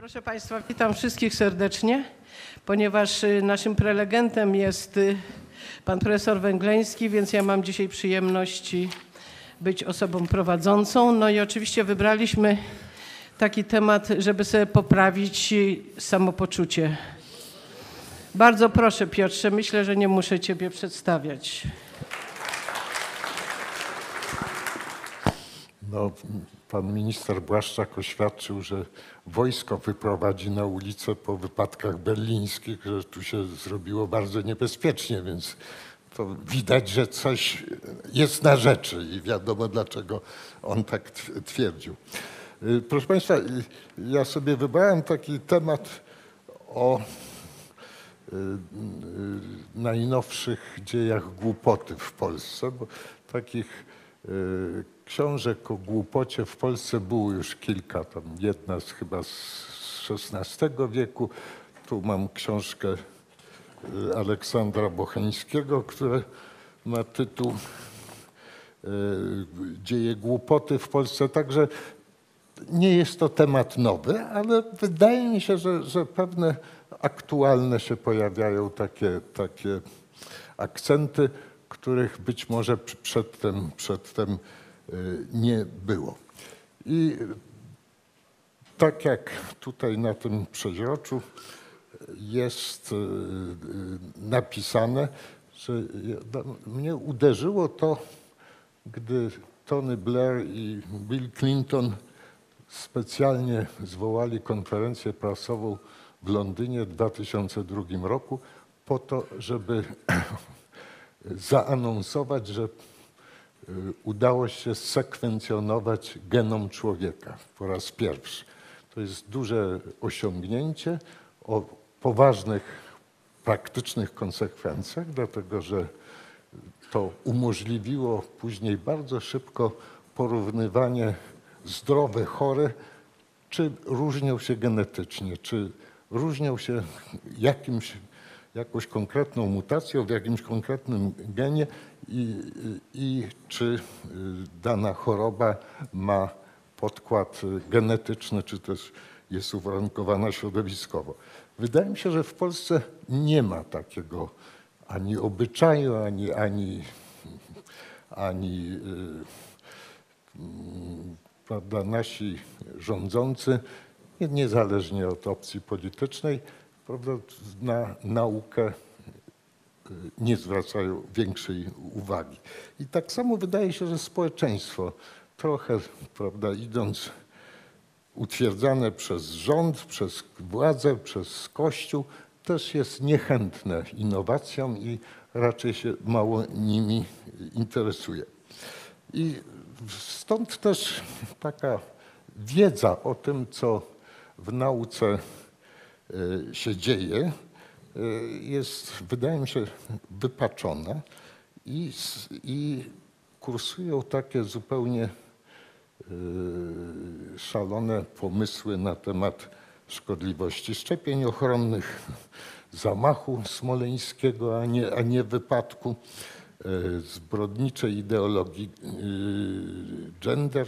Proszę Państwa, witam wszystkich serdecznie, ponieważ y, naszym prelegentem jest y, pan profesor Węgleński, więc ja mam dzisiaj przyjemność y, być osobą prowadzącą. No i oczywiście wybraliśmy taki temat, żeby sobie poprawić samopoczucie. Bardzo proszę Piotrze, myślę, że nie muszę Ciebie przedstawiać. No, pan minister Błaszczak oświadczył, że wojsko wyprowadzi na ulicę po wypadkach berlińskich, że tu się zrobiło bardzo niebezpiecznie, więc to widać, że coś jest na rzeczy i wiadomo, dlaczego on tak tw- twierdził. Y, Proszę Państwa, y, ja sobie wybrałem taki temat o y, najnowszych dziejach głupoty w Polsce, bo takich książek o głupocie w Polsce było już kilka. Tam jedna z chyba z XVI wieku. Tu mam książkę y, Aleksandra Bocheńskiego, które ma tytuł y, Dzieje głupoty w Polsce. Także nie jest to temat nowy, ale wydaje mi się, że, że pewne aktualne się pojawiają takie, takie akcenty, których być może pr- przedtem, przedtem nie było. I tak jak tutaj na tym przeźroczu jest y, y, napisane, że mnie uderzyło to, gdy Tony Blair i Bill Clinton specjalnie zwołali konferencję prasową w Londynie w 2002 roku po to, żeby zaanonsować, że y, udało się sekwencjonować genom człowieka po raz pierwszy. To jest duże osiągnięcie o poważnych, praktycznych konsekwencjach, dlatego że to umożliwiło później bardzo szybko porównywanie zdrowe, chore, czy różnią się genetycznie, czy różnią się jakimś, jakąś konkretną mutacją w jakimś konkretnym genie i, i czy y, dana choroba ma podkład genetyczny, czy też jest uwarunkowana środowiskowo. Wydaje mi się, że w Polsce nie ma takiego ani obyczaju, ani, ani, ani y, mm, prawda, nasi rządzący, nie- niezależnie od opcji politycznej, prawda, na naukę y, nie zwracają większej uwagi. I tak samo wydaje się, że społeczeństwo trochę, prawda, idąc utwierdzane przez rząd, przez władzę, przez Kościół, też jest niechętne innowacjom i raczej się mało nimi interesuje. I stąd też taka wiedza o tym, co w nauce się dzieje, y, jest, wydaje mi się, wypaczona i, i kursują takie zupełnie y, szalone pomysły na temat szkodliwości szczepień ochronnych, zamachu smoleńskiego, a nie, a nie wypadku, y, zbrodniczej ideologii y, gender,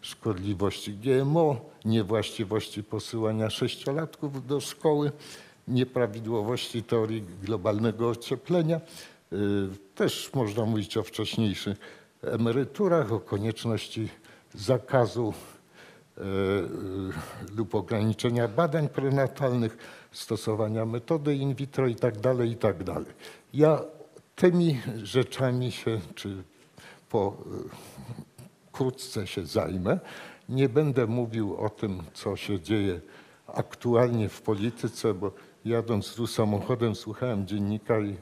szkodliwości GMO, niewłaściwości posyłania sześciolatków do szkoły, nieprawidłowości teorii globalnego ocieplenia. Y, Też można mówić o wcześniejszych emeryturach, o konieczności zakazu y, lub ograniczenia badań prenatalnych, stosowania metody in vitro i tak dalej, i tak. Ja tymi rzeczami się, czy po wkrótce się zajmę. Nie będę mówił o tym, co się dzieje aktualnie w polityce, bo jadąc tu samochodem słuchałem dziennika i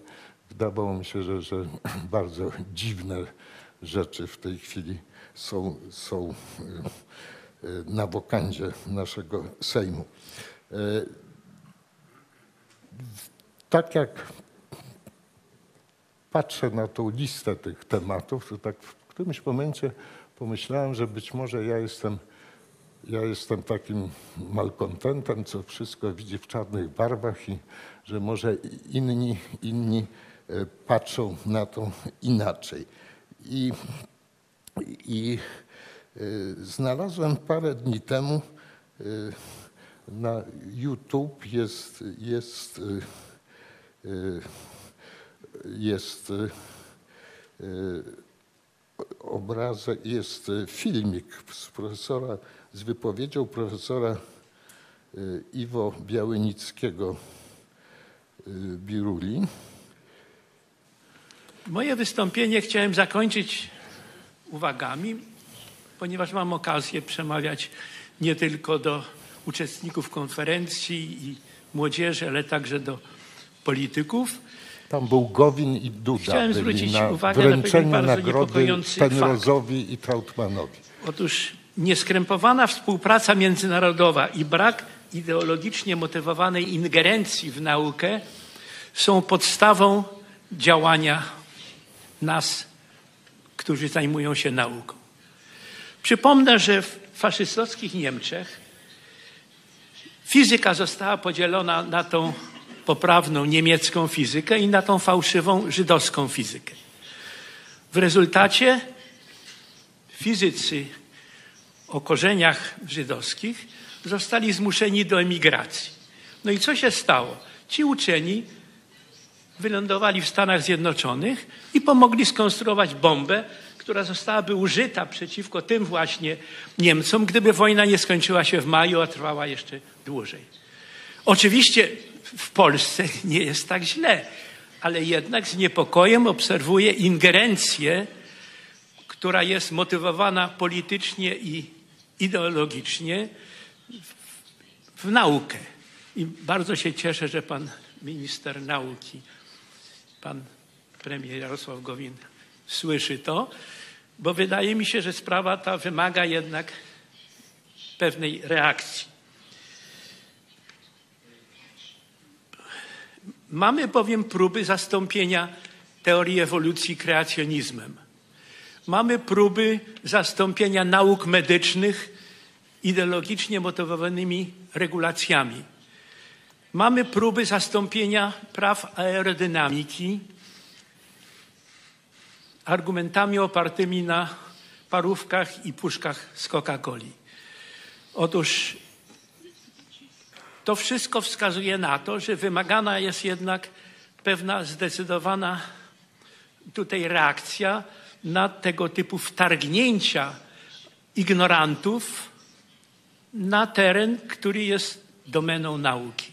wydawało mi się, że, że bardzo dziwne rzeczy w tej chwili są, są y, na wokandzie naszego Sejmu. Y, Tak jak patrzę na tą listę tych tematów, to tak w którymś momencie pomyślałem, że być może ja jestem, ja jestem takim malkontentem, co wszystko widzi w czarnych barwach i że może inni, inni e, patrzą na to inaczej. I, i e, znalazłem parę dni temu e, na YouTube jest, jest, jest y, obrazek, jest y, filmik z profesora, z wypowiedzią profesora y, Iwo Białynickiego y, Biruli. Moje wystąpienie chciałem zakończyć uwagami, ponieważ mam okazję przemawiać nie tylko do uczestników konferencji i młodzieży, ale także do polityków. Tam był Gowin i Duda Chciałem zwrócić na uwagę na wręczeniu bardzo nagrody. Penrozowi i Trautmanowi. Otóż nieskrępowana współpraca międzynarodowa i brak ideologicznie motywowanej ingerencji w naukę są podstawą działania nas, którzy zajmują się nauką. Przypomnę, że w faszystowskich Niemczech fizyka została podzielona na tą poprawną niemiecką fizykę i na tą fałszywą żydowską fizykę. W rezultacie fizycy o korzeniach żydowskich zostali zmuszeni do emigracji. No i co się stało? Ci uczeni wylądowali w Stanach Zjednoczonych i pomogli skonstruować bombę, która zostałaby użyta przeciwko tym właśnie Niemcom, gdyby wojna nie skończyła się w maju, a trwała jeszcze dłużej. Oczywiście w Polsce nie jest tak źle, ale jednak z niepokojem obserwuję ingerencję która jest motywowana politycznie i ideologicznie w, w naukę. I bardzo się cieszę, że pan minister nauki, pan premier Jarosław Gowin słyszy to, bo wydaje mi się, że sprawa ta wymaga jednak pewnej reakcji. Mamy bowiem próby zastąpienia teorii ewolucji kreacjonizmem. Mamy próby zastąpienia nauk medycznych ideologicznie motywowanymi regulacjami. Mamy próby zastąpienia praw aerodynamiki argumentami opartymi na parówkach i puszkach z Coca-Coli. Otóż to wszystko wskazuje na to, że wymagana jest jednak pewna zdecydowana tutaj reakcja na tego typu wtargnięcia ignorantów na teren, który jest domeną nauki.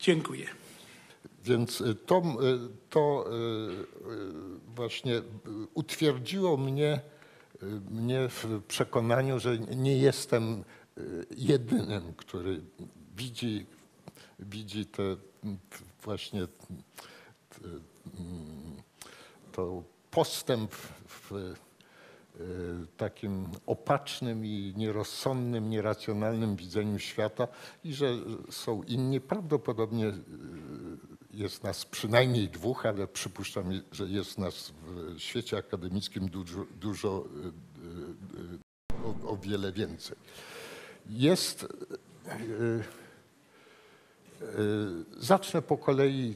Dziękuję. Więc y, to, y, to y, właśnie utwierdziło mnie, mnie w przekonaniu, że nie jestem jedynym, który widzi, widzi te właśnie te, mm, to postęp w y, takim opatrznym i nierozsądnym, nieracjonalnym widzeniu świata i że są inni. Prawdopodobnie y, jest nas przynajmniej dwóch, ale przypuszczam, że jest nas w świecie akademickim dużo, dużo y, y, o, o wiele więcej. Jest y, y, Zacznę po kolei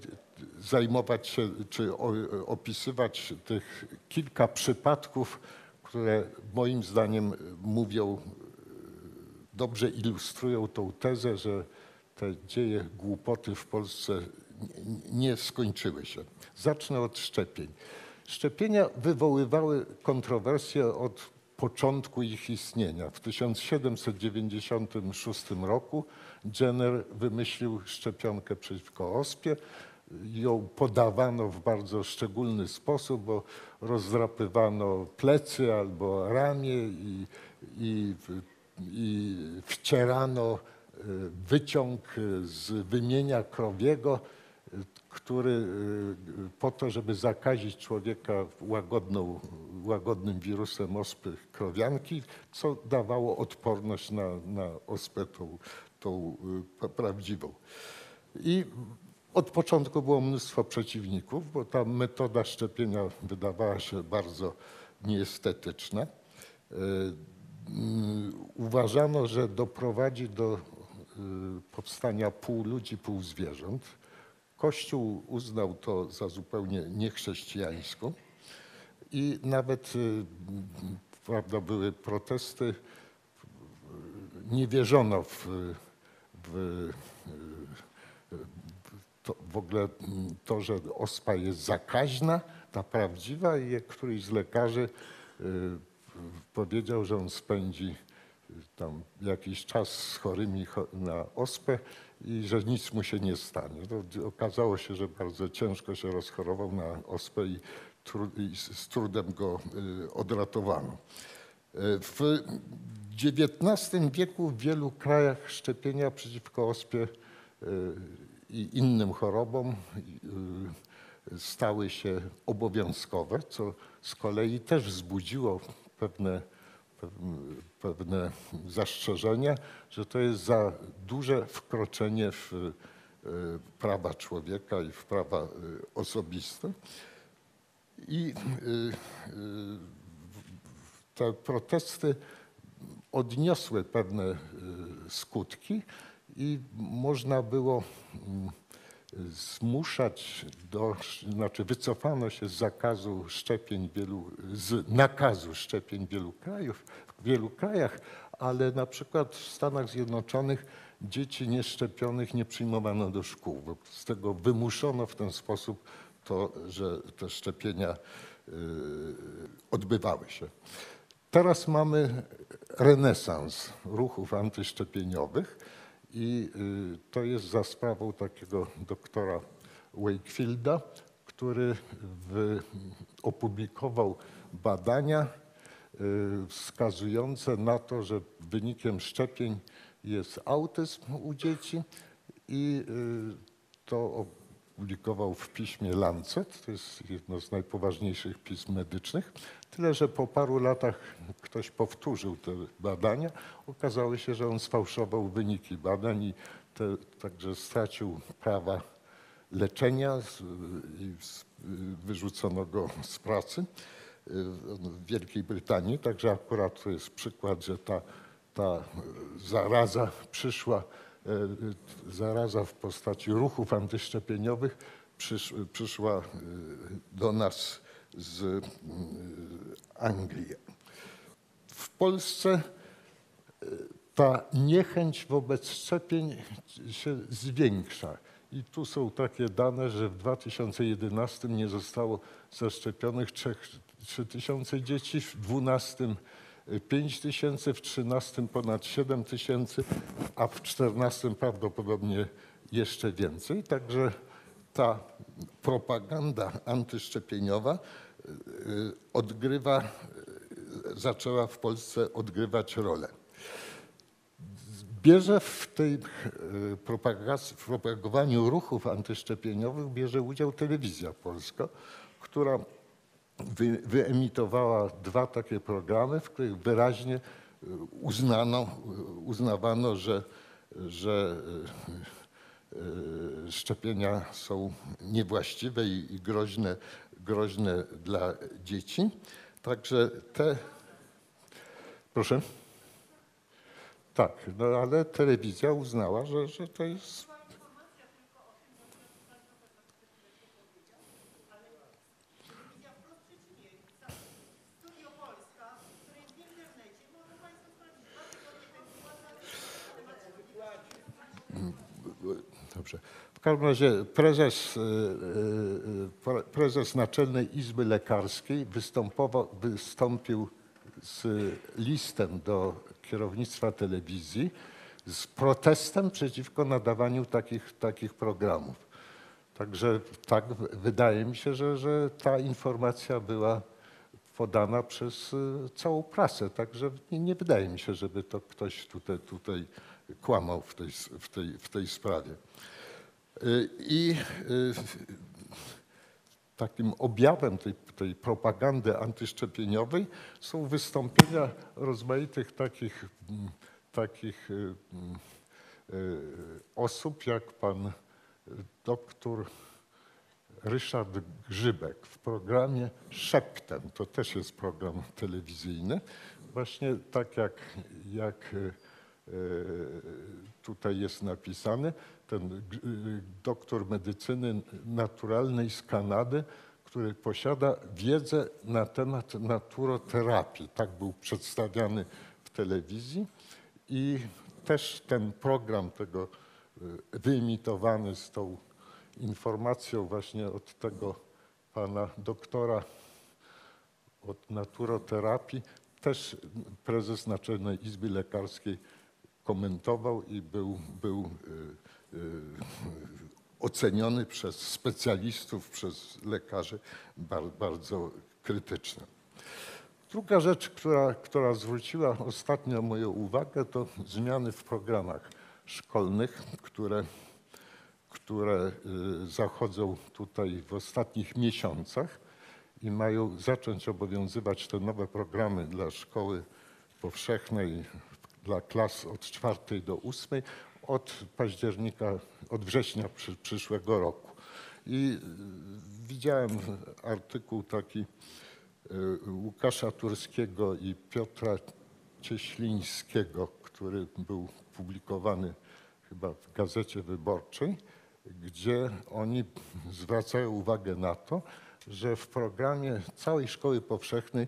zajmować się, czy opisywać tych kilka przypadków, które moim zdaniem mówią, dobrze ilustrują tą tezę, że te dzieje głupoty w Polsce nie skończyły się. Zacznę od szczepień. Szczepienia wywoływały kontrowersje od początku ich istnienia. W 1796 roku Jenner wymyślił szczepionkę przeciwko ospie. Ją podawano w bardzo szczególny sposób, bo rozdrapywano plecy albo ramię i, i, i wcierano e, wyciąg z wymienia krowiego, który e, po to, żeby zakazić człowieka łagodną, łagodnym wirusem ospy krowianki, co dawało odporność na, na ospę tą, tą e, prawdziwą. I od początku było mnóstwo przeciwników, bo ta metoda szczepienia wydawała się bardzo nieestetyczna. Mm, Uważano, że doprowadzi do powstania pół ludzi, pół zwierząt. Kościół uznał to za zupełnie niechrześcijańską. I nawet, e, prawda, były protesty. Nie wierzono w, w, to, w ogóle to, że ospa jest zakaźna, ta prawdziwa i któryś z lekarzy y, powiedział, że on spędzi y, tam jakiś czas z chorymi cho- na ospę i że nic mu się nie stanie. To okazało się, że bardzo ciężko się rozchorował na ospę i, i z, trudem go y, odratowano. Y, W XIX wieku w wielu krajach szczepienia przeciwko ospie y, i innym chorobom stały się obowiązkowe, co z kolei też wzbudziło pewne, pewne- zastrzeżenia, że to jest za duże wkroczenie w y, prawa człowieka i w prawa y, osobiste. I y, te protesty odniosły pewne skutki i można było mm, zmuszać do, znaczy wycofano się z zakazu szczepień wielu, z nakazu szczepień wielu krajów, w wielu krajach, ale na przykład w Stanach Zjednoczonych dzieci nieszczepionych nie przyjmowano do szkół. Z tego wymuszono w ten sposób to, że te szczepienia y, odbywały się. Teraz mamy renesans ruchów antyszczepieniowych i y, to jest za sprawą takiego doktora Wakefielda, który w, opublikował badania y, wskazujące na to, że wynikiem szczepień jest autyzm u dzieci i y, to opublikował w piśmie Lancet, to jest jedno z najpoważniejszych pism medycznych. Tyle, że po paru latach ktoś powtórzył te badania. Okazało się, że on sfałszował wyniki badań i te, także stracił prawa leczenia i wyrzucono go z pracy y, w Wielkiej Brytanii. Także akurat to jest przykład, że ta, ta zaraza przyszła, e, zaraza w postaci ruchów antyszczepieniowych przysz, przyszła y, do nas z y, Anglii. W Polsce ta niechęć wobec szczepień się zwiększa. I tu są takie dane, że w 2011 nie zostało zaszczepionych 3 tysiące dzieci, w 2012 5 tysięcy, w 2013 ponad 7 tysięcy, a w 2014 prawdopodobnie jeszcze więcej. Także ta propaganda antyszczepieniowa odgrywa, y, zaczęła w Polsce odgrywać rolę. Bierze w tej w propagowaniu ruchów antyszczepieniowych bierze udział telewizja polska, która wy, wyemitowała dwa takie programy, w których wyraźnie uznano, uznawano, że, że szczepienia są niewłaściwe i groźne, groźne dla dzieci. Także te. Proszę. Tak, no ale telewizja uznała, że, że to jest. Dobrze. W każdym razie prezes, y, y, y, prezes Naczelnej Izby Lekarskiej wystąpił z listem do kierownictwa telewizji z protestem przeciwko nadawaniu takich, takich programów. Także tak wydaje mi się, że, że ta informacja była podana przez całą prasę. Także nie, nie wydaje mi się, żeby to ktoś tutaj, tutaj kłamał w tej, w tej, w tej sprawie. Y, I y, takim objawem tej, tej propagandy antyszczepieniowej są wystąpienia rozmaitych takich, mm, takich y, mm, osób jak pan doktor Ryszard Grzybek w programie Szeptem. To też jest program telewizyjny. Właśnie tak jak, jak tutaj jest napisane, ten e, doktor medycyny naturalnej z Kanady, który posiada wiedzę na temat naturoterapii. Tak był przedstawiany w telewizji I też ten program tego y, wyemitowany z tą informacją właśnie od tego pana doktora od naturoterapii, też prezes Naczelnej Izby Lekarskiej komentował i był, był y, y, oceniony przez specjalistów, przez lekarzy bar, bardzo krytycznie. Druga rzecz, która, która zwróciła ostatnio moją uwagę, to zmiany w programach szkolnych, które, które y, zachodzą tutaj w ostatnich miesiącach i mają zacząć obowiązywać te nowe programy dla szkoły powszechnej, dla klas od czwartej do ósmej od października, od września przy, przyszłego roku. I y, widziałem artykuł taki y, Łukasza Turskiego i Piotra Cieślińskiego, który był publikowany chyba w Gazecie Wyborczej, gdzie oni zwracają uwagę na to, że w programie całej szkoły powszechnej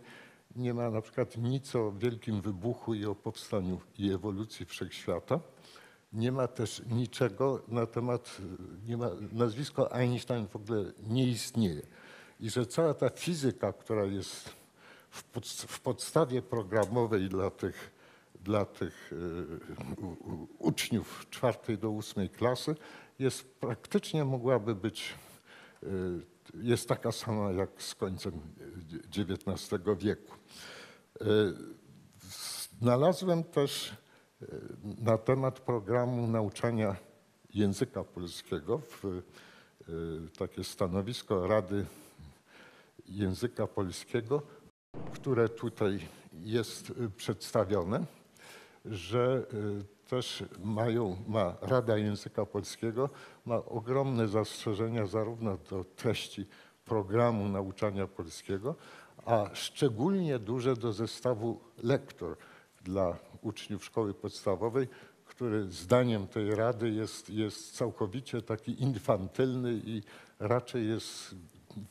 nie ma na przykład nic o wielkim wybuchu i o powstaniu i ewolucji wszechświata. Nie ma też niczego na temat, nie ma, nazwisko Einstein w ogóle nie istnieje. I że cała ta fizyka, która jest w, pod, w podstawie programowej dla tych, dla tych y, u, u, uczniów czwartej do ósmej klasy, jest praktycznie mogłaby być, y, jest taka sama jak z końcem XIX wieku. Y, Znalazłem też na temat programu nauczania języka polskiego w, y, takie stanowisko Rady Języka Polskiego, które tutaj jest y, przedstawione, że też mają, ma Rada Języka Polskiego ma ogromne zastrzeżenia zarówno do treści programu nauczania polskiego, a szczególnie duże do zestawu lektor dla uczniów szkoły podstawowej, który zdaniem tej rady jest, jest całkowicie taki infantylny i raczej jest,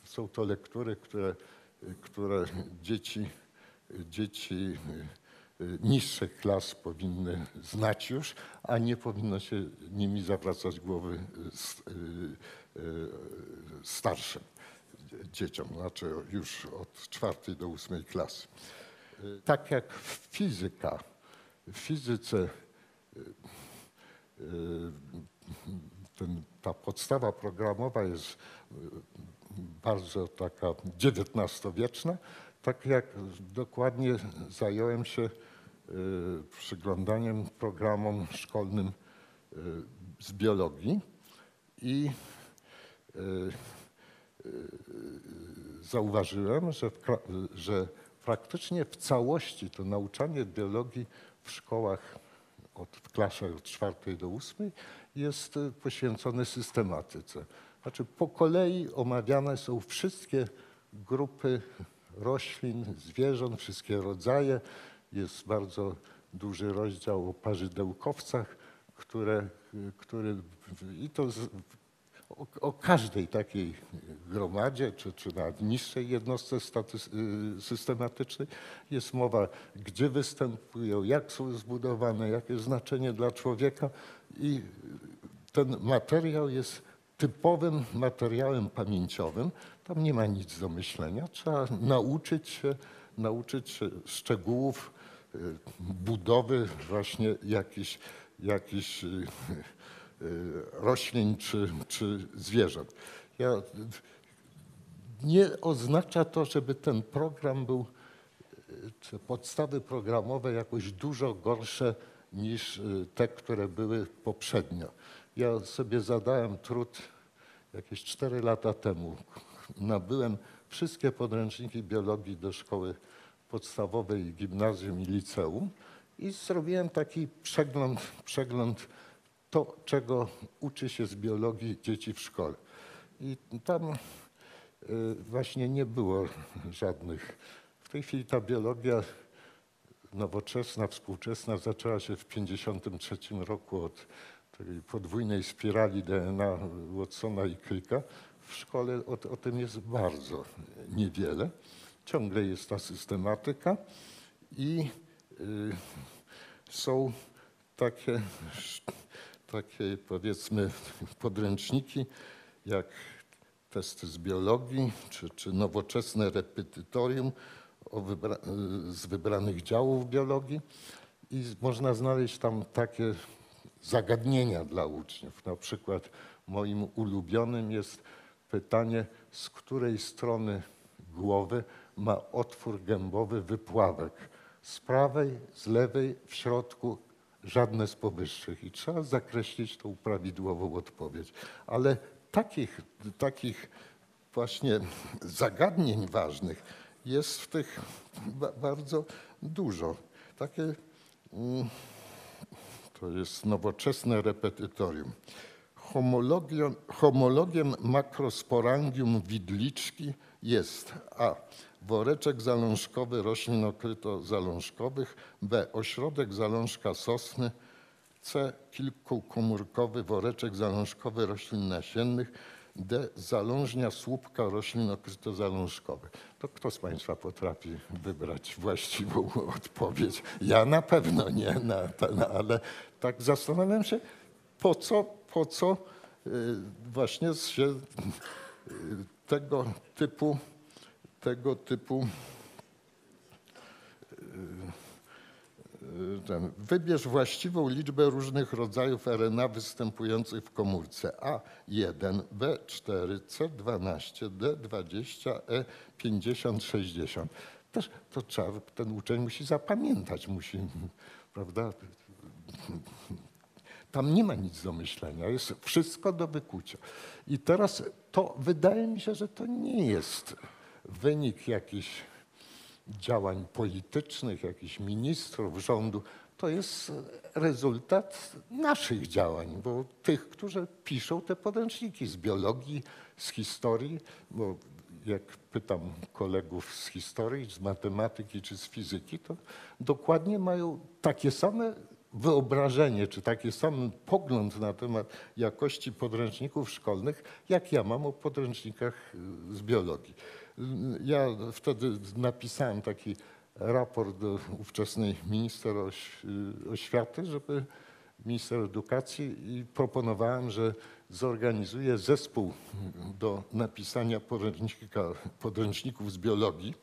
są to lektury, które, które dzieci, dzieci niższych klas powinny znać już, a nie powinno się nimi zawracać głowy y, y, starszym dzieciom, znaczy już od czwartej do ósmej klasy. Y, Tak jak fizyka, w fizyce y, y, ten, ta podstawa programowa jest y, bardzo taka XIX-wieczna, tak jak dokładnie zająłem się przyglądaniem programom szkolnym z biologii i zauważyłem, że, że praktycznie w całości to nauczanie biologii w szkołach od, w klasach od czwartej do ósmej jest y, poświęcone systematyce. Znaczy po kolei omawiane są wszystkie grupy roślin, zwierząt, wszystkie rodzaje. Jest bardzo duży rozdział o parzydełkowcach, które, y, który, i to z, o, każdej takiej gromadzie, czy, czy nawet niższej jednostce y, systematycznej jest mowa, gdzie występują, jak są zbudowane, jakie znaczenie dla człowieka i ten materiał jest typowym materiałem pamięciowym. Tam nie ma nic do myślenia. Trzeba nauczyć się, nauczyć się szczegółów y, budowy właśnie jakichś, jakichś y, roślin czy, czy zwierząt. Ja, nie oznacza to, żeby ten program był, y, te podstawy programowe jakoś dużo gorsze niż y, te, które były poprzednio. Ja sobie zadałem trud jakieś 4 lata temu. Nabyłem wszystkie podręczniki biologii do szkoły podstawowej, gimnazjum i liceum i zrobiłem taki przegląd, przegląd to, czego uczy się z biologii dzieci w szkole. I tam y, właśnie nie było żadnych. W tej chwili ta biologia nowoczesna, współczesna zaczęła się w 1953 roku od tej podwójnej spirali DNA Watsona i Cricka. W szkole o, o tym jest bardzo niewiele. Ciągle jest ta systematyka i y, są takie, takie powiedzmy podręczniki jak testy z biologii czy, czy nowoczesne repetytorium wybra z wybranych działów biologii i można znaleźć tam takie zagadnienia dla uczniów. Na przykład moim ulubionym jest pytanie, z której strony głowy ma otwór gębowy wypławek. Z prawej, z lewej, w środku żadne z powyższych. I trzeba zakreślić tą prawidłową odpowiedź. Ale takich, takich właśnie zagadnień ważnych jest w tych ba- bardzo dużo. Takie mm, to jest nowoczesne repetytorium. Homologią, homologiem makrosporangium widliczki jest a. woreczek zalążkowy roślin okrytozalążkowych, b. ośrodek zalążka sosny, c. kilkukomórkowy woreczek zalążkowy roślin nasiennych, d. zalążnia słupka roślin okrytozalążkowych. To kto z Państwa potrafi wybrać właściwą odpowiedź? Ja na pewno nie, na, na, ale tak zastanawiam się, po co, po co y, właśnie się y, tego typu, tego typu y, ten, wybierz właściwą liczbę różnych rodzajów RNA występujących w komórce A1, B4, C12, D20, E50, 60. Też to trzeba, ten uczeń musi zapamiętać, musi, prawda? Tam nie ma nic do myślenia, jest wszystko do wykucia. I teraz to wydaje mi się, że to nie jest wynik jakichś działań politycznych, jakichś ministrów, rządu. To jest rezultat naszych działań, bo tych, którzy piszą te podręczniki z biologii, z historii, bo jak pytam kolegów z historii, z matematyki czy z fizyki, to dokładnie mają takie same wyobrażenie, czy taki sam pogląd na temat jakości podręczników szkolnych, jak ja mam o podręcznikach z biologii. Ja wtedy napisałem taki raport do ówczesnej minister oś, oświaty, żeby minister edukacji i proponowałem, że zorganizuję zespół do napisania podręczników z biologii.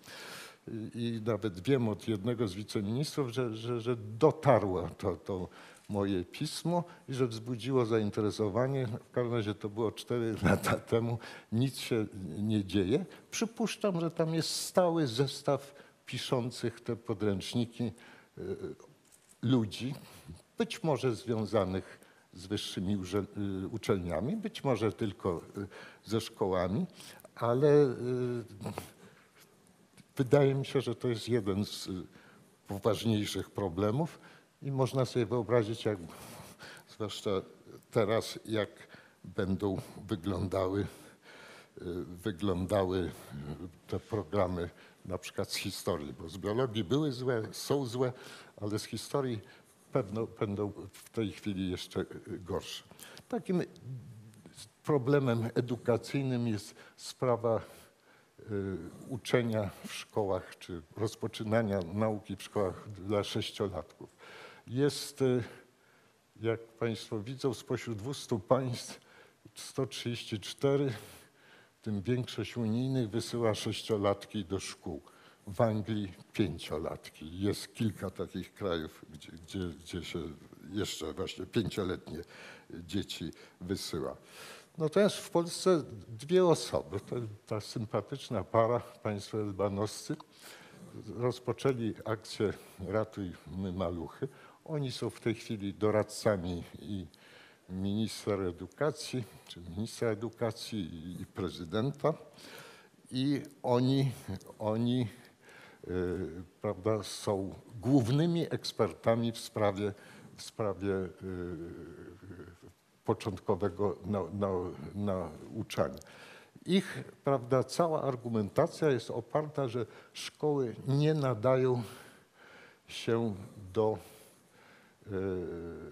I nawet wiem od jednego z wiceministrów, że, że, że dotarło to, to moje pismo i że wzbudziło zainteresowanie. W każdym razie to było cztery lata temu. Nic się nie dzieje. Przypuszczam, że tam jest stały zestaw piszących te podręczniki y, ludzi, być może związanych z wyższymi y, uczelniami, być może tylko y, ze szkołami, ale Wydaje mi się, że to jest jeden z poważniejszych problemów i można sobie wyobrazić, jak, zwłaszcza teraz, jak będą wyglądały, y, wyglądały y, te programy na przykład z historii, bo z biologii były złe, są złe, ale z historii pewno będą w tej chwili jeszcze y, gorsze. Takim problemem edukacyjnym jest sprawa uczenia w szkołach, czy rozpoczynania nauki w szkołach dla sześciolatków. Jest, y, jak Państwo widzą, spośród 200 państw 134, w tym większość unijnych, wysyła sześciolatki do szkół. W Anglii pięciolatki. Jest kilka takich krajów, gdzie, gdzie, gdzie się jeszcze właśnie pięcioletnie dzieci wysyła. Natomiast w Polsce dwie osoby, ta sympatyczna para, państwo elbanowscy, rozpoczęli akcję Ratujmy Maluchy. Oni są w tej chwili doradcami i minister edukacji, czy ministra edukacji i- prezydenta. I oni, oni y, prawda, są głównymi ekspertami w sprawie, w sprawie y, początkowego nau- nau- nauczania. Ich prawda, cała argumentacja jest oparta, że szkoły nie nadają się do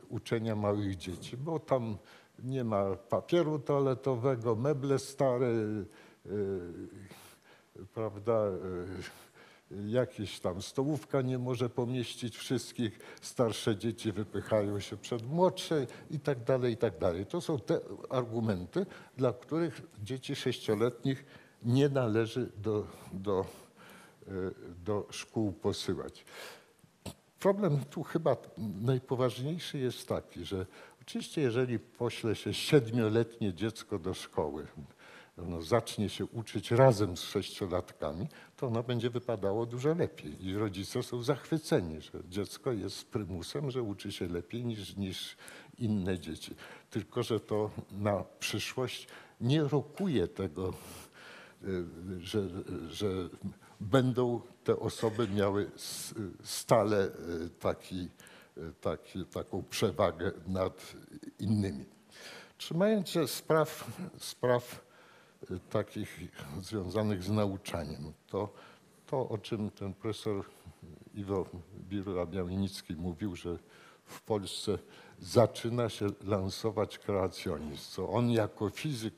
uczenia małych dzieci, bo tam nie ma papieru toaletowego, meble stare, e, prawda, e, jakieś tam stołówka nie może pomieścić wszystkich, starsze dzieci wypychają się przed młodsze i tak dalej, i tak dalej. To są te argumenty, dla których dzieci sześcioletnich nie należy do, do, e, do szkół posyłać. Problem tu chyba najpoważniejszy jest taki, że oczywiście jeżeli pośle się siedmioletnie dziecko do szkoły, ono zacznie się uczyć razem z sześciolatkami, to ono będzie wypadało dużo lepiej. I rodzice są zachwyceni, że dziecko jest prymusem, że uczy się lepiej niż, niż inne dzieci. Tylko, że to na przyszłość nie rokuje tego, y, że, że będą te osoby miały stale y, taki, y, taki, taką przewagę nad innymi. Trzymając się spraw, spraw y, takich związanych z nauczaniem, to to, o czym ten profesor Iwo Birula-Białnicki mówił, że w Polsce zaczyna się lansować kreacjonizm, co on jako fizyk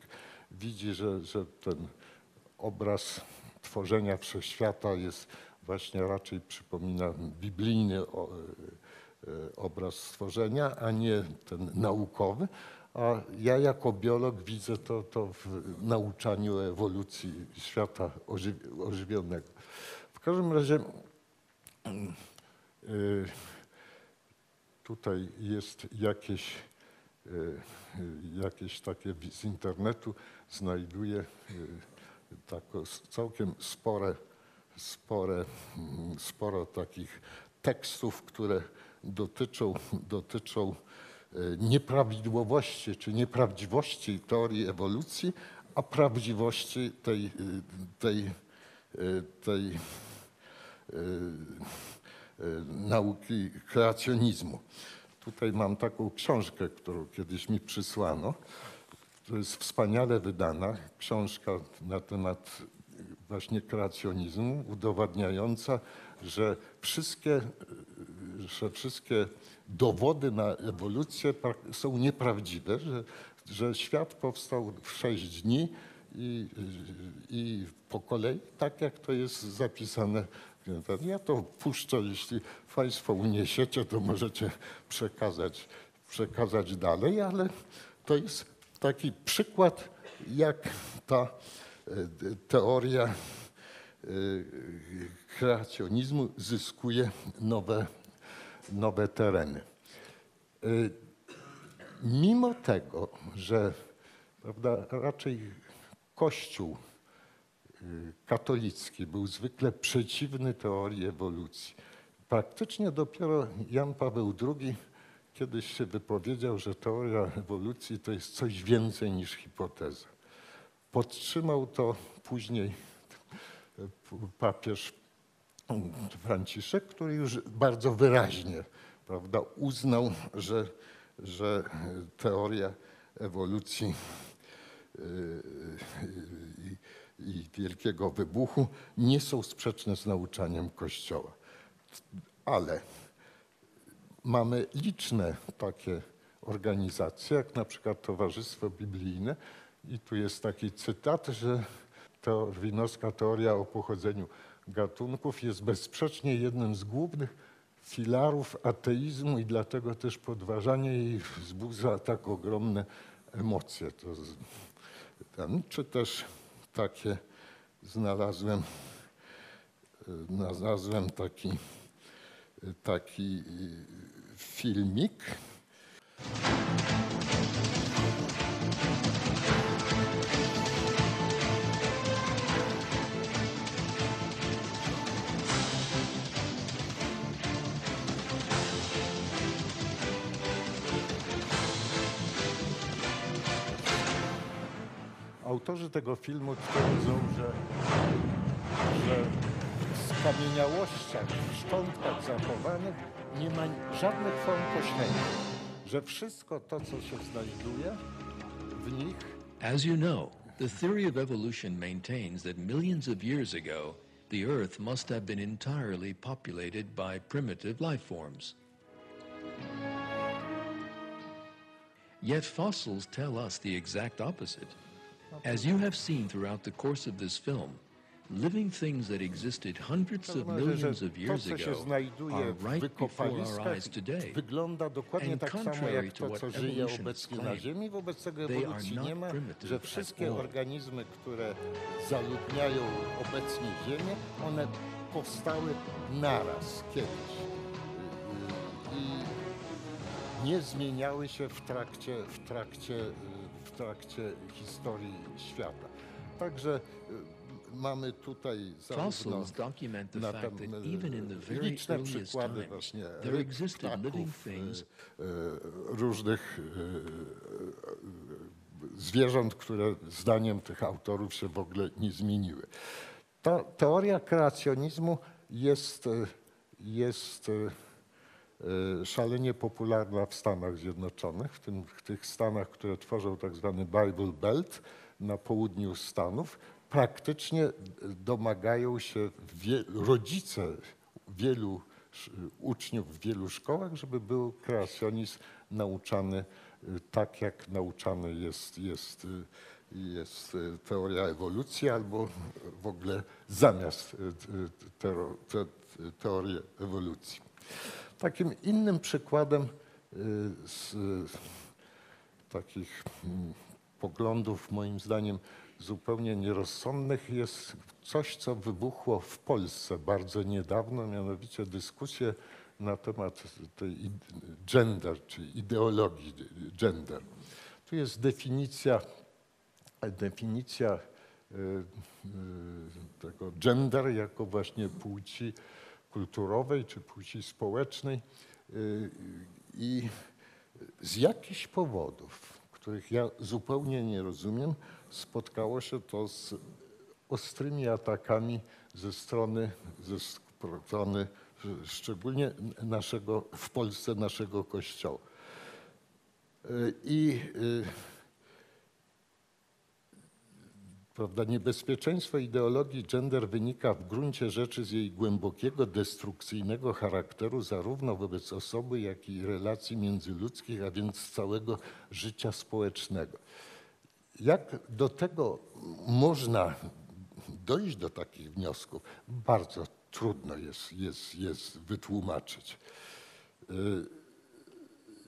widzi, że, że ten obraz tworzenia wszechświata jest właśnie raczej przypomina biblijny o- e, obraz stworzenia, a nie ten naukowy. A ja jako biolog widzę to, to w nauczaniu ewolucji świata ożywi- ożywionego. W każdym razie y, tutaj jest jakieś, jakieś takie z internetu znajduję tako, s- całkiem spore, spore, mm, sporo takich tekstów, które dotyczą, dotyczą y, nieprawidłowości czy nieprawdziwości teorii ewolucji, a prawdziwości tej, y, tej, y, tej nauki kreacjonizmu. Tutaj mam taką książkę, którą kiedyś mi przysłano. To jest wspaniale wydana książka na temat właśnie kreacjonizmu, udowadniająca, że wszystkie, że wszystkie dowody na ewolucję są nieprawdziwe, że, że świat powstał w sześć dni i, i po kolei, tak jak to jest zapisane. Ja to puszczę, jeśli Państwo uniesiecie, to możecie przekazać, przekazać dalej, ale to jest taki przykład, jak ta e, teoria e, kreacjonizmu zyskuje nowe, nowe tereny. E, Mimo tego, że prawda, raczej Kościół katolicki był zwykle przeciwny teorii ewolucji, praktycznie dopiero Jan Paweł II kiedyś się wypowiedział, że teoria ewolucji to jest coś więcej niż hipoteza. Podtrzymał to później papież Franciszek, który już bardzo wyraźnie prawda, uznał, że, że teoria ewolucji yy, i, i wielkiego wybuchu nie są sprzeczne z nauczaniem Kościoła. Ale mamy liczne takie organizacje, jak na przykład Towarzystwo Biblijne. I tu jest taki cytat, że darwinowska teoria o pochodzeniu gatunków jest bezsprzecznie jednym z głównych filarów ateizmu i dlatego też podważanie jej wzbudza tak ogromne emocje. To czy też takie znalazłem, y, znalazłem taki, taki filmik. Autorzy tego filmu twierdzą, że, że w skamieniałościach, w szczątkach zachowanych nie ma żadnych form pośrednich. Że wszystko to, co się znajduje w nich, As you know, the theory of evolution maintains that millions of years ago, the Earth must have been entirely populated by primitive life forms. Yet fossils tell us the exact opposite. As you have seen throughout the course of this film, Living things that existed hundreds of millions of years ago are right before our eyes today. wygląda dokładnie And tak samo contrary jak to co what żyje obecnie na Ziemi. Wobec tego they are ewolucji not nie ma, że at wszystkie all. organizmy, które zaludniają obecnie Ziemię, one powstały naraz kiedyś. I nie zmieniały się w trakcie, w trakcie, w trakcie historii świata. Także y, mamy tutaj zarówno Fossils document the na fact tem- that even in the very liczne earliest przykłady times, właśnie there ryb, existed living ptaków, things e, e, różnych e, zwierząt, które zdaniem tych autorów się w ogóle nie zmieniły. Ta teoria kreacjonizmu jest, e, jest e, e, szalenie popularna w Stanach Zjednoczonych, w, tym, w tych Stanach, które tworzą tak zwany Bible Belt na południu Stanów. Praktycznie domagają się wie, rodzice wielu uczniów w wielu szkołach, żeby był kreacjonizm nauczany y, tak, jak nauczany jest, jest, y, jest y, teoria ewolucji, albo w ogóle zamiast teorii ewolucji. Takim innym przykładem z takich mm, poglądów, moim zdaniem, zupełnie nierozsądnych jest coś, co wybuchło w Polsce bardzo niedawno, mianowicie dyskusje na temat tej gender, czy ideologii gender. Tu jest definicja, definicja y, y, tego gender jako właśnie płci kulturowej czy płci społecznej y, i z jakichś powodów, których ja zupełnie nie rozumiem, spotkało się to z ostrymi atakami ze strony, ze strony szczególnie naszego, w Polsce naszego Kościoła. Y, I y, Prawda, niebezpieczeństwo ideologii gender wynika w gruncie rzeczy z jej głębokiego, destrukcyjnego charakteru zarówno wobec osoby, jak i relacji międzyludzkich, a więc całego życia społecznego. Jak do tego można dojść do takich wniosków? Bardzo trudno jest, jest, jest wytłumaczyć. Y,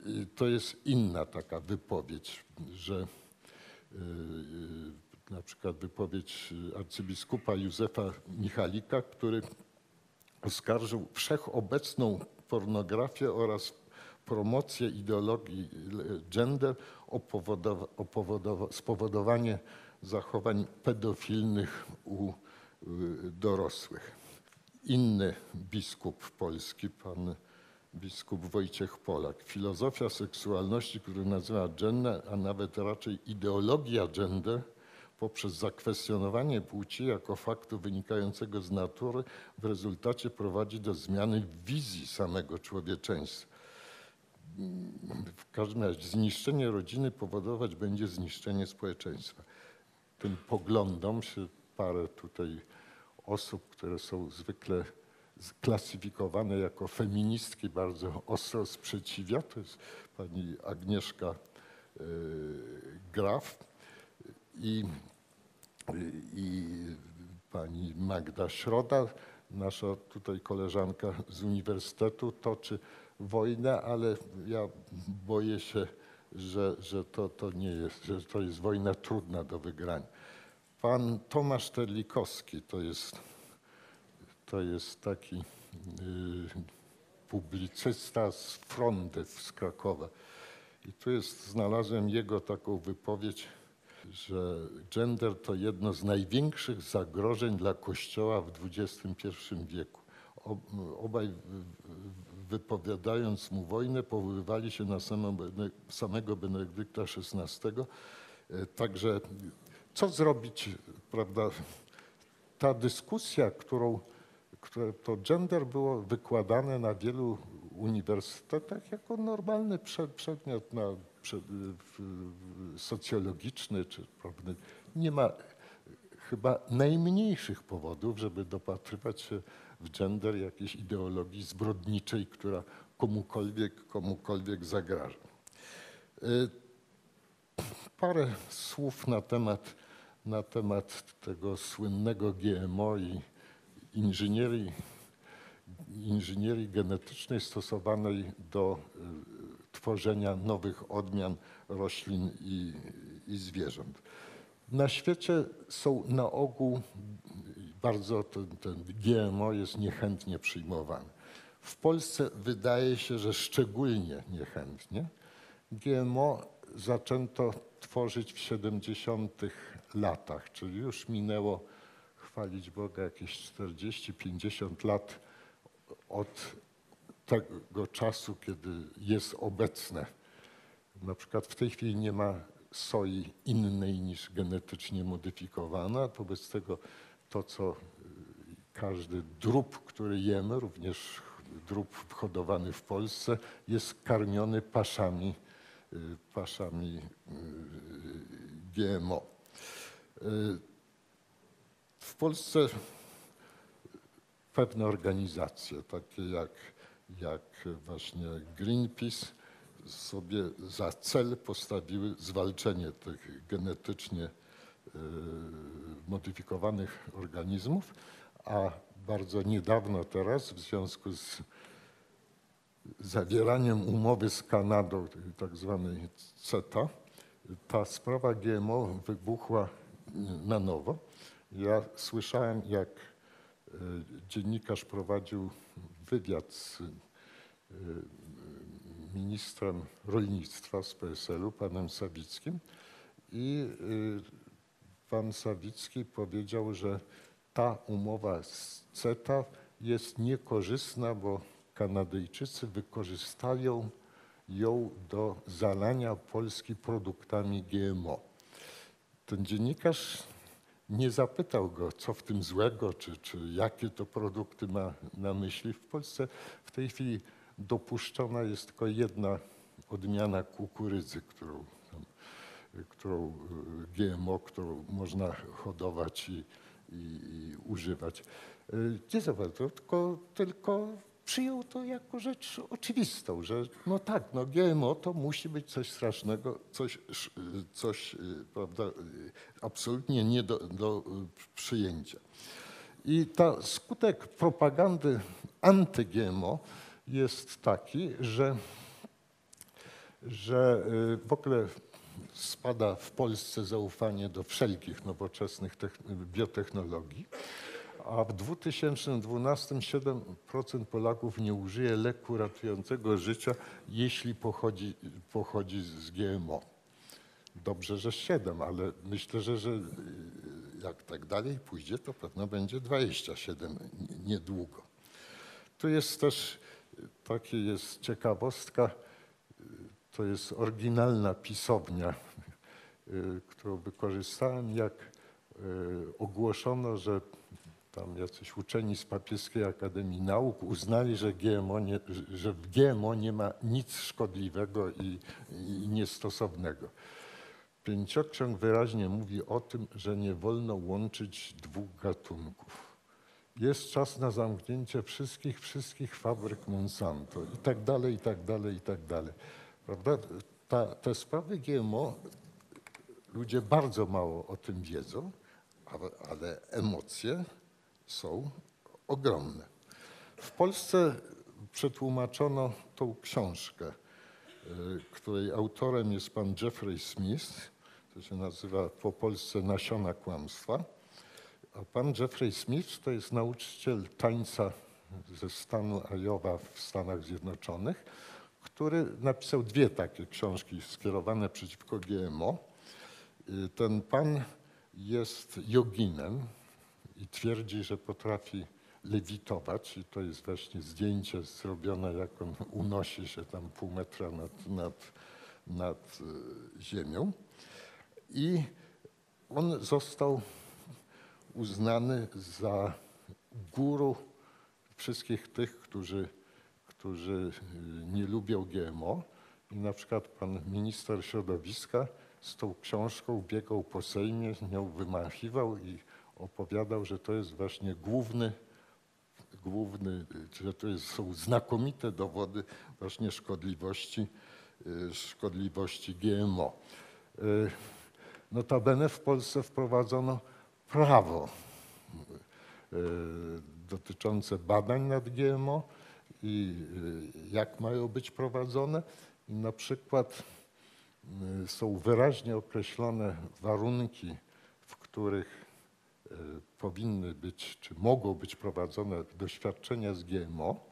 y, To jest inna taka wypowiedź, że y, na przykład wypowiedź arcybiskupa Józefa Michalika, który oskarżył wszechobecną pornografię oraz promocję ideologii gender o powodowa- o powodowa- spowodowanie zachowań pedofilnych u y, dorosłych. Inny biskup polski, pan biskup Wojciech Polak. Filozofia seksualności, którą nazywa gender, a nawet raczej ideologia gender, poprzez zakwestionowanie płci jako faktu wynikającego z natury, w rezultacie prowadzi do zmiany wizji samego człowieczeństwa. W każdym razie zniszczenie rodziny powodować będzie zniszczenie społeczeństwa. Tym poglądom się parę tutaj osób, które są zwykle klasyfikowane jako feministki, bardzo ostro sprzeciwia. To jest pani Agnieszka e, Graf i, i pani Magda Środa, nasza tutaj koleżanka z uniwersytetu, toczy wojnę, ale ja boję się, że, że to, to nie jest, że to jest wojna trudna do wygrania. Pan Tomasz Terlikowski to jest, to jest taki y, publicysta z Frontew z Krakowa. I tu jest, znalazłem jego taką wypowiedź, że gender to jedno z największych zagrożeń dla Kościoła w XXI wieku. Ob- Obaj wypowiadając mu wojnę, powoływali się na samego Bene- samego Benedykta XVI. E, Także co zrobić, prawda? Ta dyskusja, którą, które to gender było wykładane na wielu uniwersytetach jako normalny prze- przedmiot na, socjologiczny czy prawny, nie ma chyba najmniejszych powodów, żeby dopatrywać się w gender jakiejś ideologii zbrodniczej, która komukolwiek, komukolwiek zagraża. Y, Parę słów na temat na temat tego słynnego GMO i inżynierii, inżynierii genetycznej stosowanej do y, tworzenia nowych odmian roślin i, i zwierząt. Na świecie są na ogół bardzo ten, ten GMO jest niechętnie przyjmowany. W Polsce wydaje się, że szczególnie niechętnie. GMO zaczęto tworzyć w 70 latach, czyli już minęło, chwalić Boga, jakieś 40-50 lat od tego czasu, kiedy jest obecne. Na przykład w tej chwili nie ma soi innej niż genetycznie modyfikowana, wobec tego to, co każdy drób, który jemy, również drób hodowany w Polsce, jest karmiony paszami, y, paszami y, GMO. Y, W Polsce pewne organizacje, takie jak, jak właśnie Greenpeace, sobie za cel postawiły zwalczenie tych genetycznie modyfikowanych organizmów, a bardzo niedawno teraz w związku z zawieraniem umowy z Kanadą, tak zwanej CETA, ta sprawa GMO wybuchła na nowo. Ja słyszałem, jak y, dziennikarz prowadził wywiad z y, ministrem rolnictwa z PSL-u, panem Sawickim i y, pan Sawicki powiedział, że ta umowa z CETA jest niekorzystna, bo Kanadyjczycy wykorzystają ją do zalania Polski produktami GMO. Ten dziennikarz nie zapytał go, co w tym złego, czy, czy jakie to produkty ma na myśli. W Polsce w tej chwili dopuszczona jest tylko jedna odmiana kukurydzy, którą, którą y, GMO, którą można hodować i, i, i używać. Nie zawarto, tylko, tylko przyjął to jako rzecz oczywistą, że no tak, no GMO to musi być coś strasznego, coś, coś y, prawda, absolutnie nie do, do przyjęcia. I ta skutek propagandy anty-GMO jest taki, że, że w ogóle spada w Polsce zaufanie do wszelkich nowoczesnych techn- biotechnologii, a w 2012 7% Polaków nie użyje leku ratującego życia, jeśli pochodzi, pochodzi z GMO. Dobrze, że 7, ale myślę, że, że y, jak tak dalej pójdzie, to pewno będzie 27 n- niedługo. Tu jest też y, takie jest ciekawostka, to jest oryginalna pisownia, y, którą wykorzystałem, jak y, ogłoszono, że tam jacyś uczeni z Papieskiej Akademii Nauk uznali, że, GMO nie, że w GMO nie ma nic szkodliwego i, i niestosownego. Pięcioksiąg wyraźnie mówi o tym, że nie wolno łączyć dwóch gatunków. Jest czas na zamknięcie wszystkich, wszystkich fabryk Monsanto i tak dalej, i tak dalej, i tak dalej. Prawda? Ta, te sprawy GMO, ludzie bardzo mało o tym wiedzą, ale, ale emocje są ogromne. W Polsce przetłumaczono tą książkę, y, której autorem jest pan Jeffrey Smith, to się nazywa po Polsce Nasiona Kłamstwa. A pan Jeffrey Smith to jest nauczyciel tańca ze stanu Iowa w Stanach Zjednoczonych, który napisał dwie takie książki skierowane przeciwko GMO. Y, Ten pan jest joginem i twierdzi, że potrafi lewitować i to jest właśnie zdjęcie zrobione, jak on unosi się tam pół metra nad, nad, nad y, ziemią. I on został uznany za guru wszystkich tych, którzy, którzy y, nie lubią GMO. I na przykład pan minister środowiska z tą książką biegał po Sejmie, nią wymachiwał i opowiadał, że to jest właśnie główny, główny że to jest, są znakomite dowody właśnie szkodliwości, y, szkodliwości GMO. Y, Notabene w Polsce wprowadzono prawo dotyczące badań nad GMO i e, jak mają być prowadzone. I na przykład e, są wyraźnie określone warunki, w których e, powinny być, czy mogą być prowadzone doświadczenia z GMO.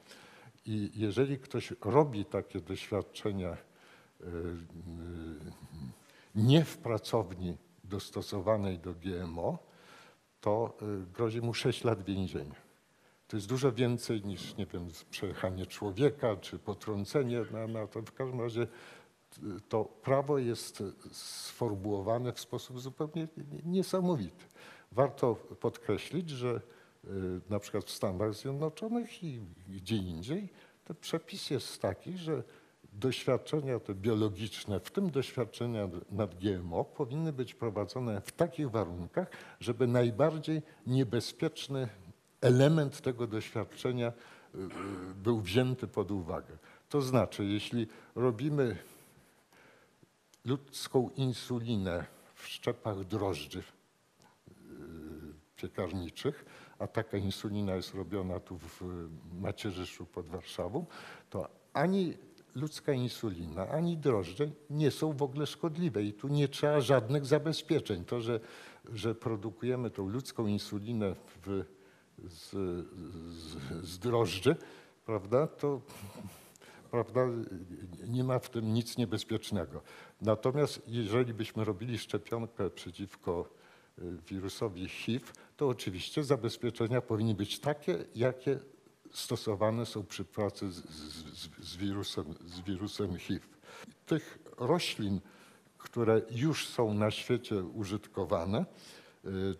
I jeżeli ktoś robi takie doświadczenia nie w pracowni dostosowanej do GMO, to y, grozi mu 6 lat więzienia. To jest dużo więcej niż, nie wiem, przejechanie człowieka czy potrącenie na, na to. W każdym razie y, to prawo jest sformułowane w sposób zupełnie niesamowity. Warto podkreślić, że y, na przykład w Stanach Zjednoczonych i gdzie indziej ten przepis jest taki, że doświadczenia te biologiczne, w tym doświadczenia nad GMO, powinny być prowadzone w takich warunkach, żeby najbardziej niebezpieczny element tego doświadczenia y, y, był wzięty pod uwagę. To znaczy, jeśli robimy ludzką insulinę w szczepach drożdży y, piekarniczych, a taka insulina jest robiona tu w Macierzyszu pod Warszawą, to ani ludzka insulina, ani drożdże nie są w ogóle szkodliwe i tu nie trzeba żadnych zabezpieczeń. To, że, że produkujemy tą ludzką insulinę w, z, z, z drożdży, prawda, to prawda, nie ma w tym nic niebezpiecznego. Natomiast jeżeli byśmy robili szczepionkę przeciwko y, wirusowi HIV, to oczywiście zabezpieczenia powinny być takie, jakie stosowane są przy pracy z, z, z, wirusem, z wirusem HIV. Tych roślin, które już są na świecie użytkowane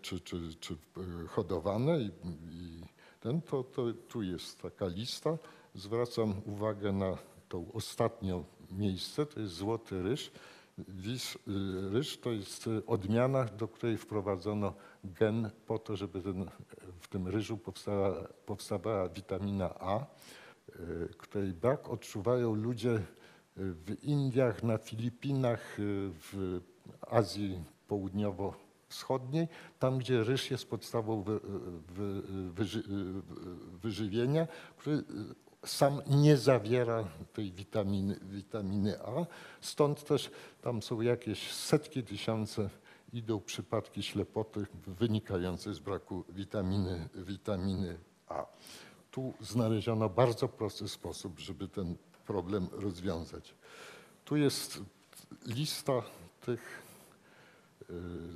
czy, czy, czy y, hodowane, i, i ten, to, to tu jest taka lista. Zwracam uwagę na tą ostatnią miejsce, to jest złoty ryż. Wis, y, ryż to jest odmiana, do której wprowadzono gen po to, żeby ten, w tym ryżu powstała, powstawała witamina A, y, której brak odczuwają ludzie w Indiach, na Filipinach, y, w Azji Południowo-Wschodniej, tam gdzie ryż jest podstawą wy, wy, wyży, wyżywienia, który sam nie zawiera tej witaminy, witaminy A. Stąd też tam są jakieś setki, tysiące idą przypadki ślepoty wynikające z braku witaminy, witaminy A. Tu znaleziono bardzo prosty sposób, żeby ten problem rozwiązać. Tu jest lista tych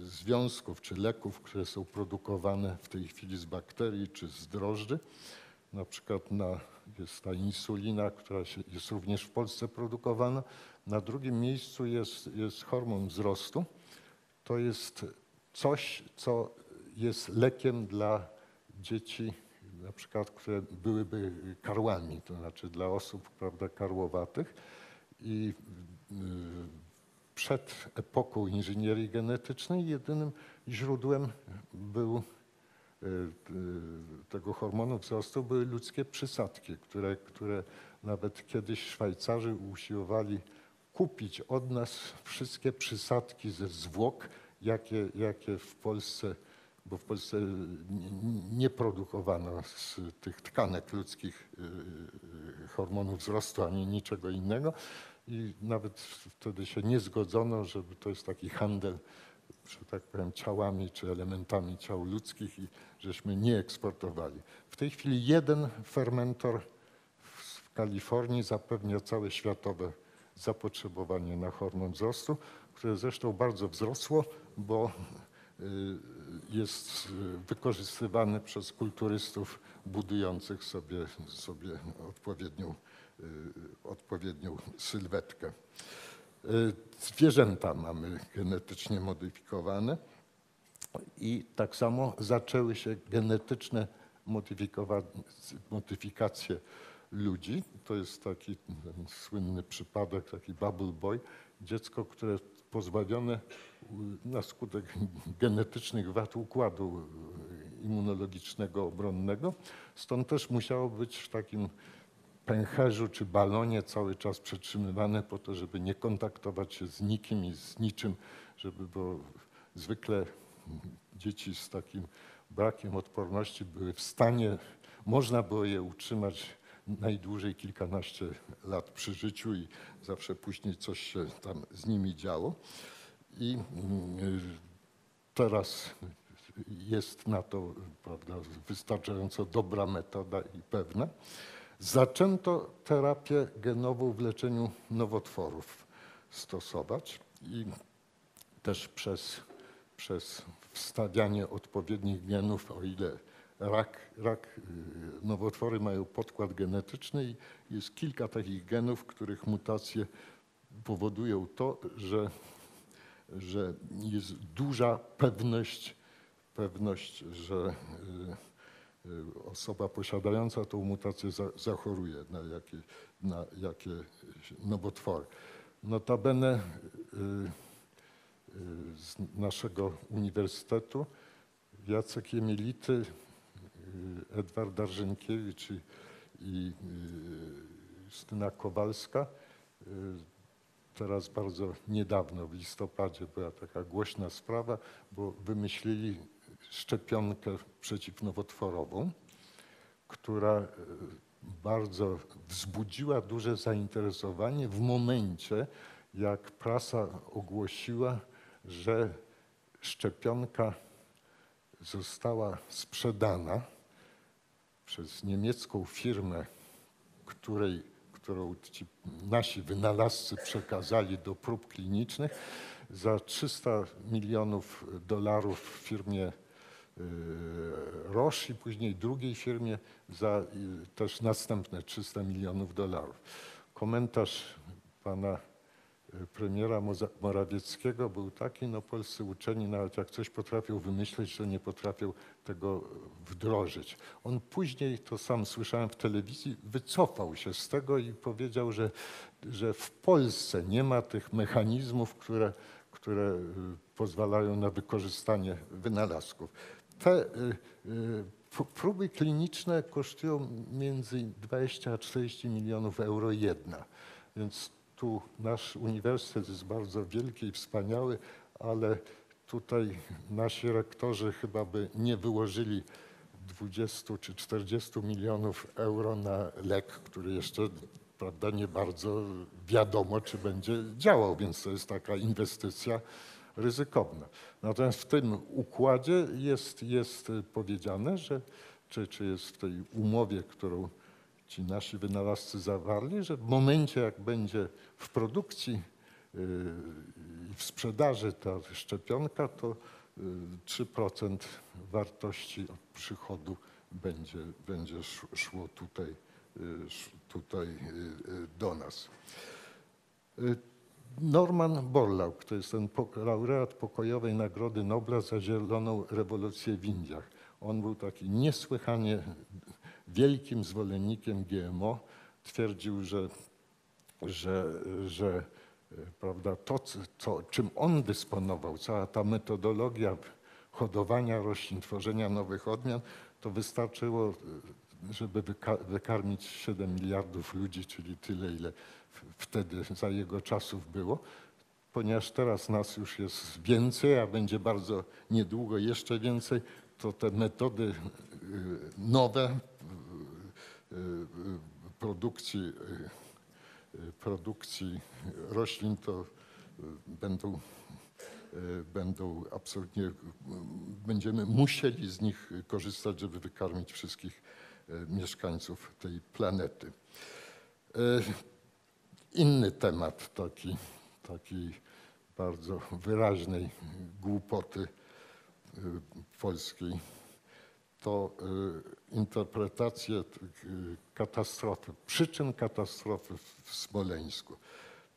związków czy leków, które są produkowane w tej chwili z bakterii czy z drożdży. Na przykład na, jest ta insulina, która się, jest również w Polsce produkowana. Na drugim miejscu jest, jest hormon wzrostu. To jest coś, co jest lekiem dla dzieci, na przykład, które byłyby karłami, to znaczy dla osób prawda, karłowatych. I y, przed epoką inżynierii genetycznej jedynym źródłem był y, y, tego hormonu wzrostu były ludzkie przysadki, które, które nawet kiedyś Szwajcarzy usiłowali kupić od nas wszystkie przysadki ze zwłok, jakie, jakie w Polsce, bo w Polsce nie produkowano z tych tkanek ludzkich y, hormonów wzrostu ani niczego innego. I nawet wtedy się nie zgodzono, żeby to jest taki handel, że tak powiem, ciałami czy elementami ciał ludzkich i żeśmy nie eksportowali. W tej chwili jeden fermentor w Kalifornii zapewnia całe światowe zapotrzebowanie na hormon wzrostu, które zresztą bardzo wzrosło, bo y, jest wykorzystywany przez kulturystów budujących sobie, sobie odpowiednią, odpowiednią sylwetkę. Y, Zwierzęta mamy genetycznie modyfikowane i tak samo zaczęły się genetyczne modyfikacje ludzi. To jest taki słynny przypadek, taki bubble boy, dziecko, które pozbawione y, na skutek genetycznych wad układu y, immunologicznego, obronnego. Stąd też musiało być w takim pęcherzu czy balonie cały czas przetrzymywane po to, żeby nie kontaktować się z nikim i z niczym, żeby bo zwykle dzieci z takim brakiem odporności były w stanie, można było je utrzymać najdłużej kilkanaście lat przy życiu i zawsze później coś się tam z nimi działo. I mm, teraz jest na to prawda, wystarczająco dobra metoda i pewna. Zaczęto terapię genową w leczeniu nowotworów stosować i też przez, przez wstawianie odpowiednich genów, o ile rak, rak, y, nowotwory mają podkład genetyczny i jest kilka takich genów, których mutacje powodują to, że, że jest duża pewność, pewność, że y, osoba posiadająca tą mutację za, zachoruje na jakie, na jakie nowotwory. Notabene y, y, z naszego uniwersytetu Jacek Jemielity, y, Edward Darżynkiewicz i, i y, Justyna Kowalska y, teraz bardzo niedawno, w listopadzie była taka głośna sprawa, bo wymyślili szczepionkę przeciwnowotworową, która e, bardzo wzbudziła duże zainteresowanie w momencie, jak prasa ogłosiła, że szczepionka została sprzedana przez niemiecką firmę, której, którą ci nasi wynalazcy przekazali do prób klinicznych za 300 milionów dolarów w firmie Roche i później drugiej firmie za y, też następne 300 milionów dolarów. Komentarz pana y, premiera Morawieckiego był taki, no polscy uczeni nawet jak coś potrafią wymyśleć, to nie potrafią tego wdrożyć. On później, to sam słyszałem w telewizji, wycofał się z tego i powiedział, że, że w Polsce nie ma tych mechanizmów, które, które pozwalają na wykorzystanie wynalazków. Te y, y, próby kliniczne kosztują między 20 a 40 milionów euro jedna. Więc tu nasz uniwersytet jest bardzo wielki i wspaniały, ale tutaj nasi rektorzy chyba by nie wyłożyli 20 czy 40 milionów euro na lek, który jeszcze prawda, nie bardzo wiadomo, czy będzie działał, więc to jest taka inwestycja ryzykowna. Natomiast w tym układzie jest, jest powiedziane, że, czy, czy jest w tej umowie, którą ci nasi wynalazcy zawarli, że w momencie, jak będzie w produkcji yy, i w sprzedaży ta szczepionka, to yy, 3% wartości od przychodu będzie, będzie sz- szło tutaj, yy, tutaj yy, yy, do nas. Norman Borlaug to jest ten laureat pokojowej Nagrody Nobla za zieloną rewolucję w Indiach. On był taki niesłychanie wielkim zwolennikiem GMO. Twierdził, że, że, że e, prawda, to, co- czym on dysponował, cała ta metodologia hodowania roślin, tworzenia nowych odmian, to wystarczyło, e, żeby wyka- wykarmić 7 miliardów ludzi, czyli tyle, ile wtedy za jego czasów było. Ponieważ teraz nas już jest więcej, a będzie bardzo niedługo jeszcze więcej, to te metody y, nowe y, y, produkcji, produkcji roślin to będą, będą absolutnie, będziemy musieli z nich korzystać, żeby wykarmić wszystkich mieszkańców tej planety. Inny temat taki, takiej bardzo wyraźnej głupoty y, polskiej to y, interpretacje t- y, katastrofy, przyczyn katastrofy w- Smoleńsku.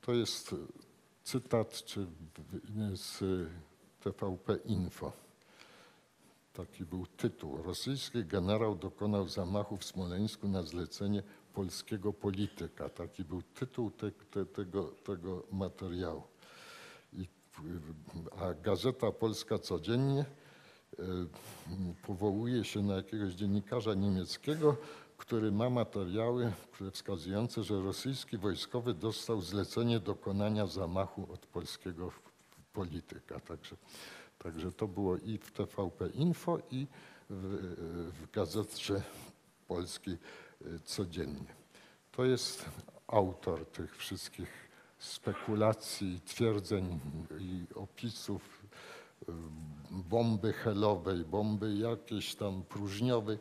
To jest cytat czy z TVP Info. Taki był tytuł. Rosyjski generał dokonał zamachu w Smoleńsku na zlecenie polskiego polityka. Taki był tytuł te, te, tego, tego materiału. I, a Gazeta Polska codziennie e, powołuje się na jakiegoś dziennikarza niemieckiego, który ma materiały, które wskazujące, że rosyjski wojskowy dostał zlecenie dokonania zamachu od polskiego polityka. Także Także to było i w TVP Info, i w, w Gazetce Polskiej codziennie. To jest autor tych wszystkich spekulacji, twierdzeń i opisów bomby helowej, bomby jakiejś tam próżniowej,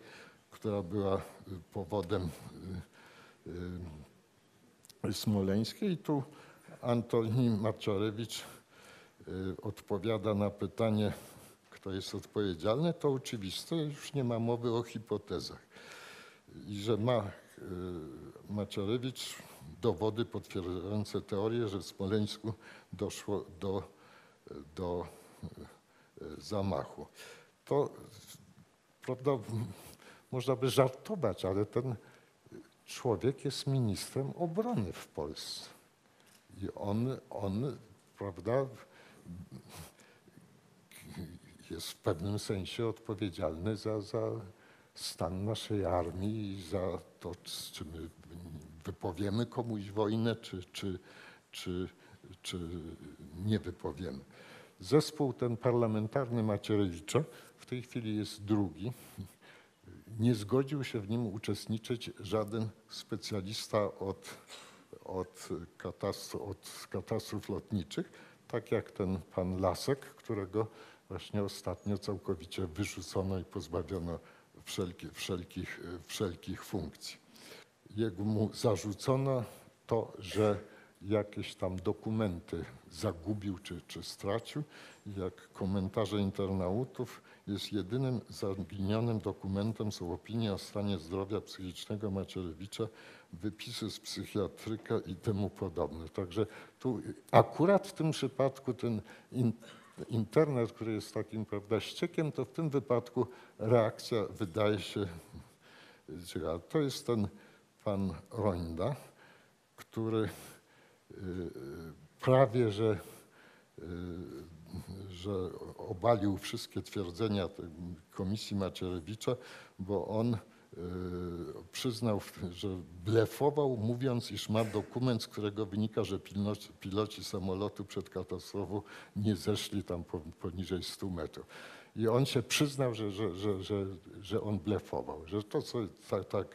która była powodem y, y, smoleńskiej. I tu Antoni Macierewicz y, odpowiada na pytanie, kto jest odpowiedzialny. To oczywiste, już nie ma mowy o hipotezach. I że ma y, Macierewicz dowody potwierdzające teorię, że w Smoleńsku doszło do, do y, zamachu. To, prawda, można by żartować, ale ten człowiek jest ministrem obrony w Polsce. I on, on prawda, jest w pewnym sensie odpowiedzialny za, za stan naszej armii i za to, czy my wypowiemy komuś wojnę, czy, czy, czy, czy nie wypowiemy. Zespół ten parlamentarny Macierewicza w tej chwili jest drugi. Nie zgodził się w nim uczestniczyć żaden specjalista od, od, katastrof, od katastrof lotniczych, tak jak ten pan Lasek, którego właśnie ostatnio całkowicie wyrzucono i pozbawiono wszelki, wszelkich, wszelkich funkcji. Jego mu zarzucono to, że jakieś tam dokumenty zagubił czy, czy stracił. Jak komentarze internautów jest jedynym zaginionym dokumentem są opinie o stanie zdrowia psychicznego Macierewicza, wypisy z psychiatryka i temu podobne. Także tu akurat w tym przypadku ten internet, który jest takim prawda, ściekiem, to w tym wypadku reakcja wydaje się ciekawa. To jest ten pan Rońda, który y, prawie że, y, że obalił wszystkie twierdzenia komisji Macierewicza, bo on przyznał, że blefował, mówiąc, iż ma dokument, z którego wynika, że piloci, samolotu przed katastrofą nie zeszli tam po- poniżej 100 metrów. I on się przyznał, że, że, że, że, że on blefował, że to co tak, tak,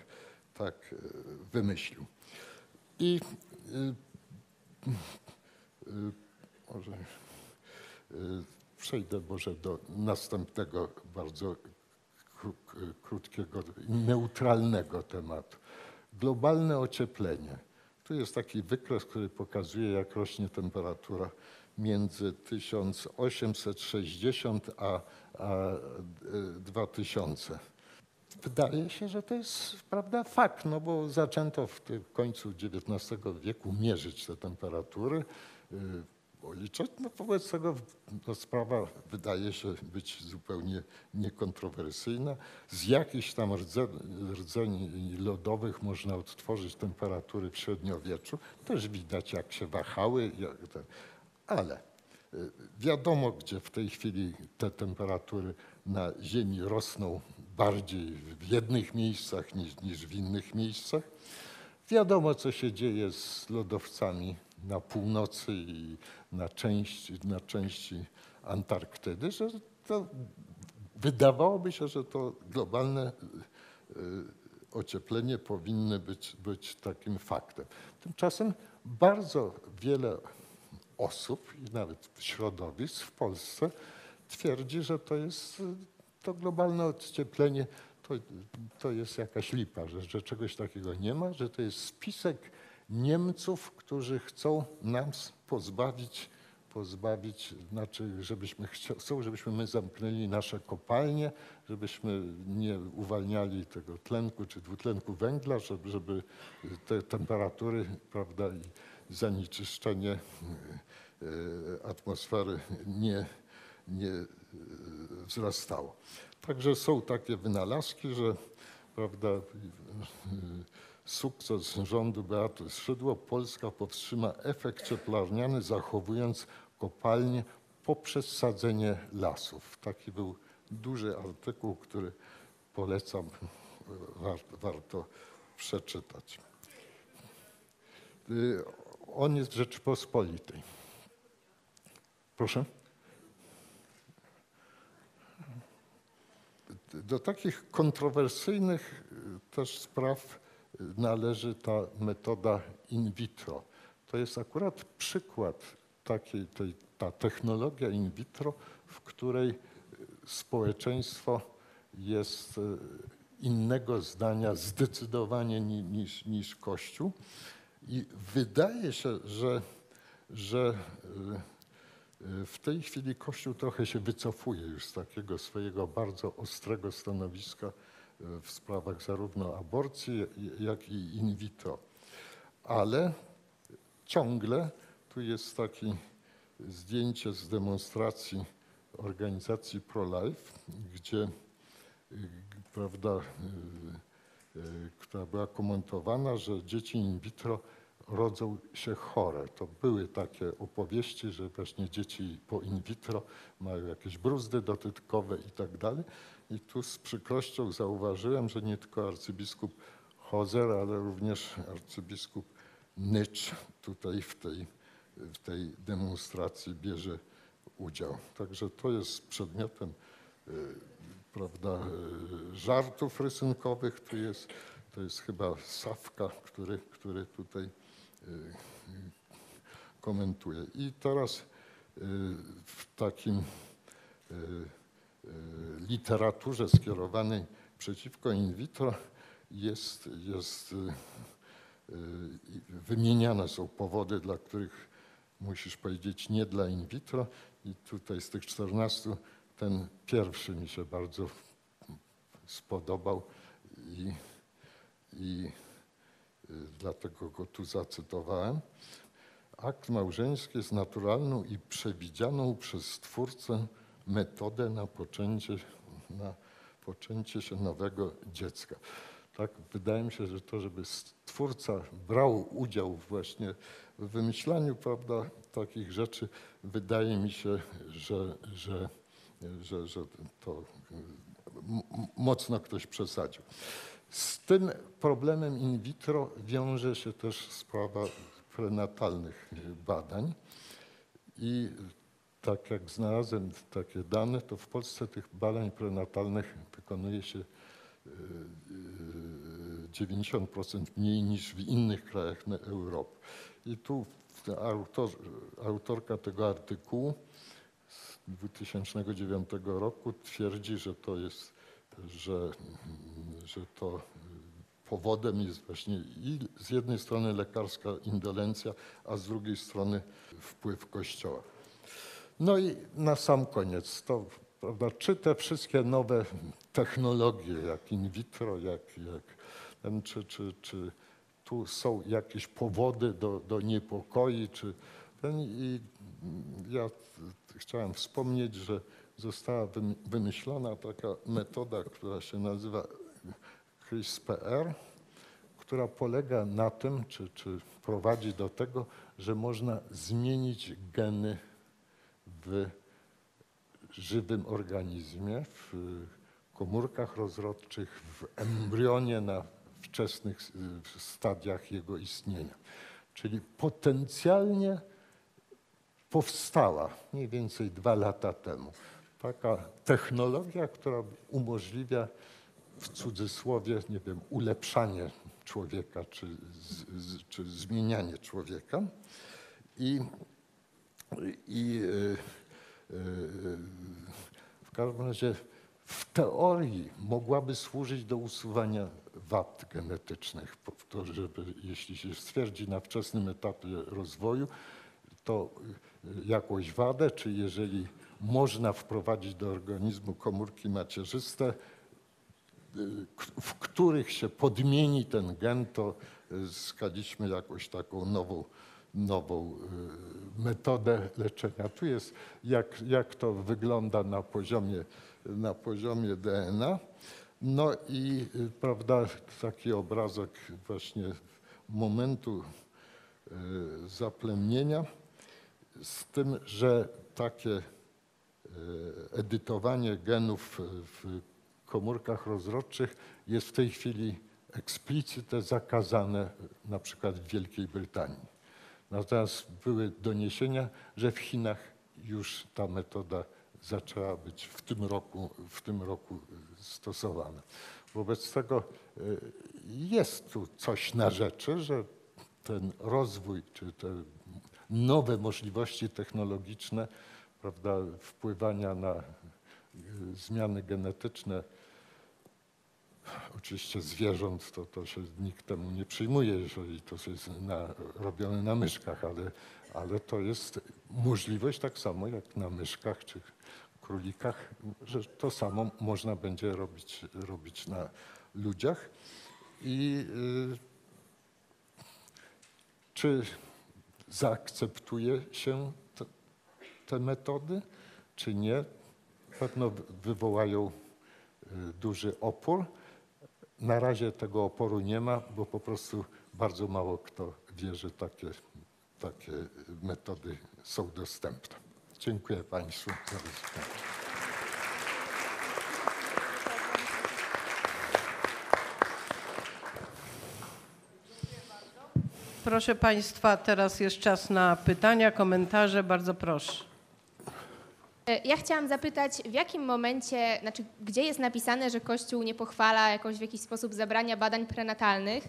tak y, wymyślił. I y, y, może y, przejdę może do następnego bardzo krótkiego, neutralnego tematu. Globalne ocieplenie. Tu jest taki wykres, który pokazuje, jak rośnie temperatura między 1860 a, a y, 2000. Wydaje się, że to jest prawda, fakt, no bo zaczęto w końcu XIX wieku mierzyć te temperatury, yy, policzać. No wobec tego no, sprawa wydaje się być zupełnie niekontrowersyjna. Z jakichś tam rdze, rdzeni lodowych można odtworzyć temperatury w średniowieczu. Też widać, jak się wahały. Jak. Ale y, wiadomo, gdzie w tej chwili te temperatury na Ziemi rosną bardziej w jednych miejscach niż, niż w innych miejscach. Wiadomo, co się dzieje z lodowcami na północy i na części, na części Antarktydy, że to wydawałoby się, że to globalne y, ocieplenie powinno być, być takim faktem. Tymczasem bardzo wiele osób i nawet środowisk w Polsce twierdzi, że to jest y, to globalne ocieplenie, to, to jest jakaś lipa, że, że czegoś takiego nie ma, że to jest spisek Niemców, którzy chcą nas pozbawić, pozbawić, znaczy, żebyśmy chcą, żebyśmy my zamknęli nasze kopalnie, żebyśmy nie uwalniali tego tlenku czy dwutlenku węgla, żeby, żeby te temperatury, prawda, i zanieczyszczenie e, atmosfery nie, nie e, wzrastało. Także są takie wynalazki, że prawda, e, sukces rządu Beaty Szydło, Polska powstrzyma efekt cieplarniany, zachowując kopalnie poprzez sadzenie lasów. Taki był duży artykuł, który polecam, warto, przeczytać. Y, On jest Rzeczypospolitej. Proszę? Do takich kontrowersyjnych y, też spraw należy ta metoda in vitro. To jest akurat przykład takiej, tej, ta technologia in vitro, w której y, społeczeństwo jest y, innego zdania zdecydowanie ni- niż, niż Kościół. I wydaje się, że, że y, w tej chwili Kościół trochę się wycofuje już z takiego swojego bardzo ostrego stanowiska w sprawach zarówno aborcji, jak i in vitro. Ale ciągle tu jest takie zdjęcie z demonstracji organizacji Pro-Life, gdzie prawda, y, y, która była komentowana, że dzieci in vitro rodzą się chore. To były takie opowieści, że właśnie dzieci po in vitro mają jakieś bruzdy dotykowe i tak dalej. I tu z przykrością zauważyłem, że nie tylko arcybiskup Hozer, ale również arcybiskup Nycz tutaj w tej, w tej demonstracji bierze udział. Także to jest przedmiotem y, prawda, y, żartów rysunkowych. Tu jest, to jest chyba Sawka, który, który tutaj y, komentuje. I teraz w takim literaturze skierowanej przeciwko in vitro jest, jest y, y, wymieniane są powody, dla których musisz powiedzieć nie dla in vitro. I tutaj z tych 14 ten pierwszy mi się bardzo spodobał i, i y, dlatego go tu zacytowałem. Akt małżeński jest naturalną i przewidzianą przez Stwórcę metodę na poczęcie, na poczęcie się nowego dziecka. Tak, wydaje mi się, że to, żeby Stwórca brał udział właśnie w wymyślaniu prawda, takich rzeczy, wydaje mi się, że, że, że, że to mocno ktoś przesadził. Z tym problemem in vitro wiąże się też sprawa prenatalnych badań. I tak jak znalazłem takie dane, to w Polsce tych badań prenatalnych wykonuje się y, y, 90% mniej niż w innych krajach Europy. I tu autor, autorka tego artykułu z 2009 roku twierdzi, że to jest, że, że to powodem jest właśnie i z jednej strony lekarska indolencja, a z drugiej strony wpływ Kościoła. No i na sam koniec, to, prawda, czy te wszystkie nowe technologie, jak in vitro, jak, jak czy, czy, czy tu są jakieś powody do, do niepokoi, czy ten, i ja chciałem wspomnieć, że została wym- wymyślona taka metoda, która się nazywa CRISPR, która polega na tym, czy, czy prowadzi do tego, że można zmienić geny w żywym organizmie, w komórkach rozrodczych, w embrionie na wczesnych stadiach jego istnienia. Czyli potencjalnie powstała mniej więcej dwa lata temu taka technologia, która umożliwia w cudzysłowie, nie wiem, ulepszanie człowieka czy, z, z, czy zmienianie człowieka. I, i y, y, w każdym razie w teorii mogłaby służyć do usuwania wad genetycznych, po- to, żeby, jeśli się stwierdzi na wczesnym etapie rozwoju, to y, jakąś wadę, czy jeżeli można wprowadzić do organizmu komórki macierzyste, y, w których się podmieni ten gen, to y, zyskaliśmy jakąś taką nową, nową y, metodę leczenia. Tu jest, jak, jak to wygląda na poziomie, na poziomie DNA. No i y, prawda, taki obrazek właśnie momentu y, zaplemnienia, z tym, że takie edytowanie genów w komórkach rozrodczych jest w tej chwili eksplicyte zakazane na przykład w Wielkiej Brytanii. Natomiast były doniesienia, że w Chinach już ta metoda zaczęła być w tym roku, w tym roku stosowana. Wobec tego y, jest tu coś na rzeczy, że ten rozwój czy te nowe możliwości technologiczne, prawda, wpływania na y, zmiany genetyczne Oczywiście zwierząt to, to się nikt temu nie przyjmuje, jeżeli to jest na, robione na myszkach, ale, ale to jest możliwość tak samo jak na myszkach czy królikach, że to samo można będzie robić, robić na ludziach. I y, czy zaakceptuje się te, te metody, czy nie? Pewno wywołają y, duży opór. Na razie tego oporu nie ma, bo po prostu bardzo mało kto wie, że takie, takie metody są dostępne. Dziękuję Państwu za wysłuchanie. Proszę Państwa, teraz jest czas na pytania, komentarze. Bardzo proszę. E, Ja chciałam zapytać, w jakim momencie, znaczy gdzie jest napisane, że Kościół nie pochwala jakoś w jakiś sposób zabrania badań prenatalnych?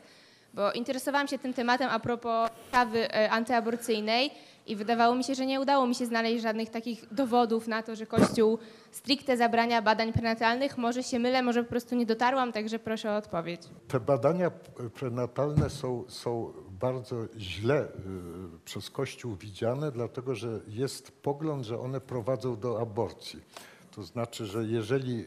Bo interesowałam się tym tematem a propos ustawy e, antyaborcyjnej i wydawało mi się, że nie udało mi się znaleźć żadnych takich dowodów na to, że Kościół stricte zabrania badań prenatalnych. Może się mylę, może po prostu nie dotarłam, także proszę o odpowiedź. Te badania prenatalne są, są bardzo źle y, przez Kościół widziane, dlatego że jest pogląd, że one prowadzą do aborcji. To znaczy, że jeżeli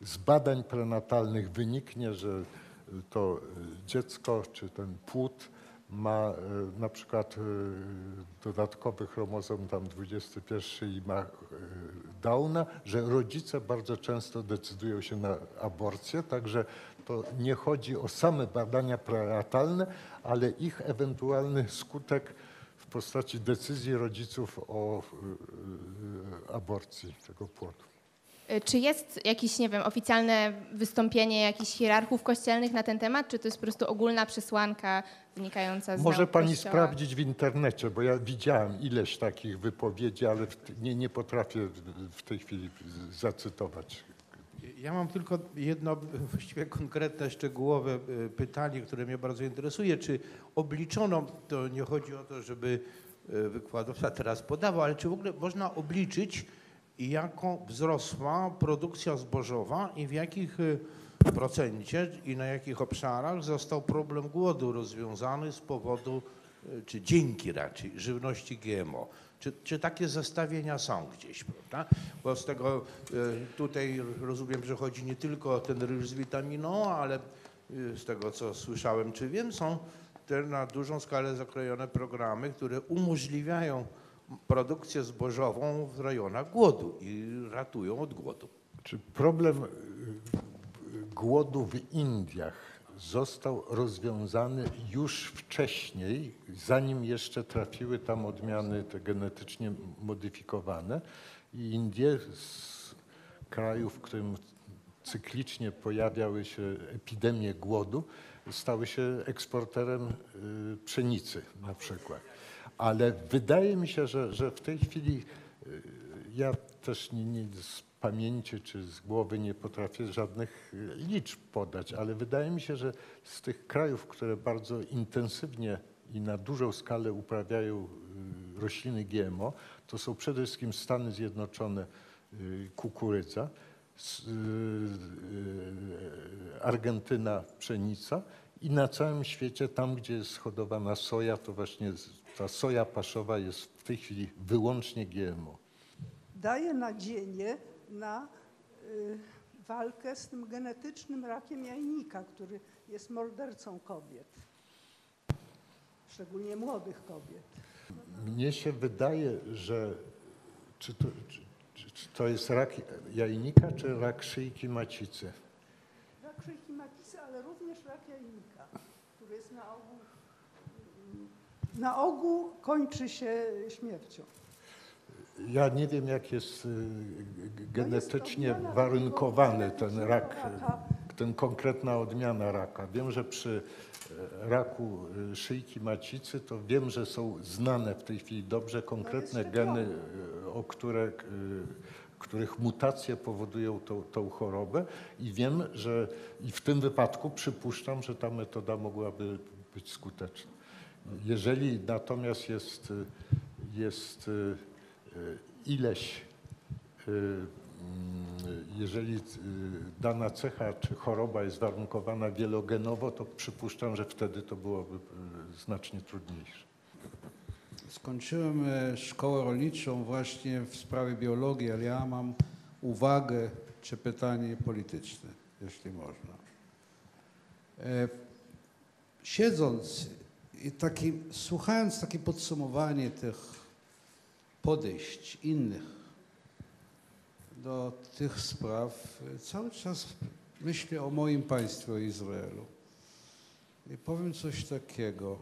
z badań prenatalnych wyniknie, że y, to y, dziecko czy ten płód ma na przykład dodatkowy chromozom tam 21 i ma Downa, że rodzice bardzo często decydują się na aborcję, także to nie chodzi o same badania prenatalne, ale ich ewentualny skutek w postaci decyzji rodziców o y, y, aborcji tego płodu. E, Czy jest jakieś, nie wiem, oficjalne wystąpienie jakichś hierarchów kościelnych na ten temat, czy to jest po prostu ogólna przesłanka wynikająca z Może pani Kościoła? sprawdzić w internecie, bo ja widziałem ileś takich wypowiedzi, ale nie, nie potrafię w- tej chwili zacytować. Ja mam tylko jedno właściwie konkretne, szczegółowe e, pytanie, które mnie bardzo interesuje. Czy obliczono, to nie chodzi o to, żeby e, wykładowca teraz podawał, ale czy w ogóle można obliczyć, jaką wzrosła produkcja zbożowa i w jakich e, procencie i na jakich obszarach został problem głodu rozwiązany z powodu, czy dzięki raczej, żywności GMO? Czy, czy takie zestawienia są gdzieś, prawda? Bo z tego e, tutaj rozumiem, że chodzi nie tylko o ten ryż z witaminą, ale e, z tego co słyszałem czy wiem, są te na dużą skalę zakrojone programy, które umożliwiają produkcję zbożową w rejonach głodu i ratują od głodu. Czy problem y, głodu w Indiach został rozwiązany już wcześniej, zanim jeszcze trafiły tam odmiany te genetycznie modyfikowane i Indie z kraju, w którym cyklicznie pojawiały się epidemie głodu, stały się eksporterem y, pszenicy na przykład. Ale wydaje mi się, że, że w tej chwili y, ja też nie, nie pamięci czy z głowy nie potrafię żadnych y, liczb podać, ale wydaje mi się, że z tych krajów, które bardzo intensywnie i na dużą skalę uprawiają y, rośliny GMO, to są przede wszystkim Stany Zjednoczone, y, kukurydza, Argentyna pszenica i na całym świecie, tam gdzie jest hodowana soja, to właśnie ta soja paszowa jest w tej chwili wyłącznie GMO. daje nadzieję na y, walkę z tym genetycznym rakiem jajnika, który jest mordercą kobiet, szczególnie młodych kobiet. Mnie się wydaje, że czy to, czy, czy, czy to jest rak jajnika, czy rak szyjki macicy? Rak szyjki macicy, ale również rak jajnika, który jest na ogół, na ogół kończy się śmiercią. Ja nie wiem, jak jest y, g- genetycznie warunkowany ten rak, ten konkretna odmiana raka. Wiem, że przy e, raku y, szyjki macicy, to wiem, że są znane w tej chwili dobrze konkretne szczepione. geny, y, o które których mutacje powodują tą, tą chorobę i wiem, że i w tym wypadku przypuszczam, że ta metoda mogłaby być skuteczna. Jeżeli natomiast jest, jest ileś, y, mm, jeżeli y, dana cecha czy choroba jest warunkowana wielogenowo, to przypuszczam, że wtedy to byłoby y, znacznie trudniejsze. Skończyłem e, szkołę rolniczą właśnie w sprawie biologii, ale ja mam uwagę czy pytanie polityczne, jeśli można. E, Siedząc i taki, słuchając takie podsumowanie tych podejść innych do tych spraw, cały czas myślę o moim państwie, o Izraelu. I powiem coś takiego.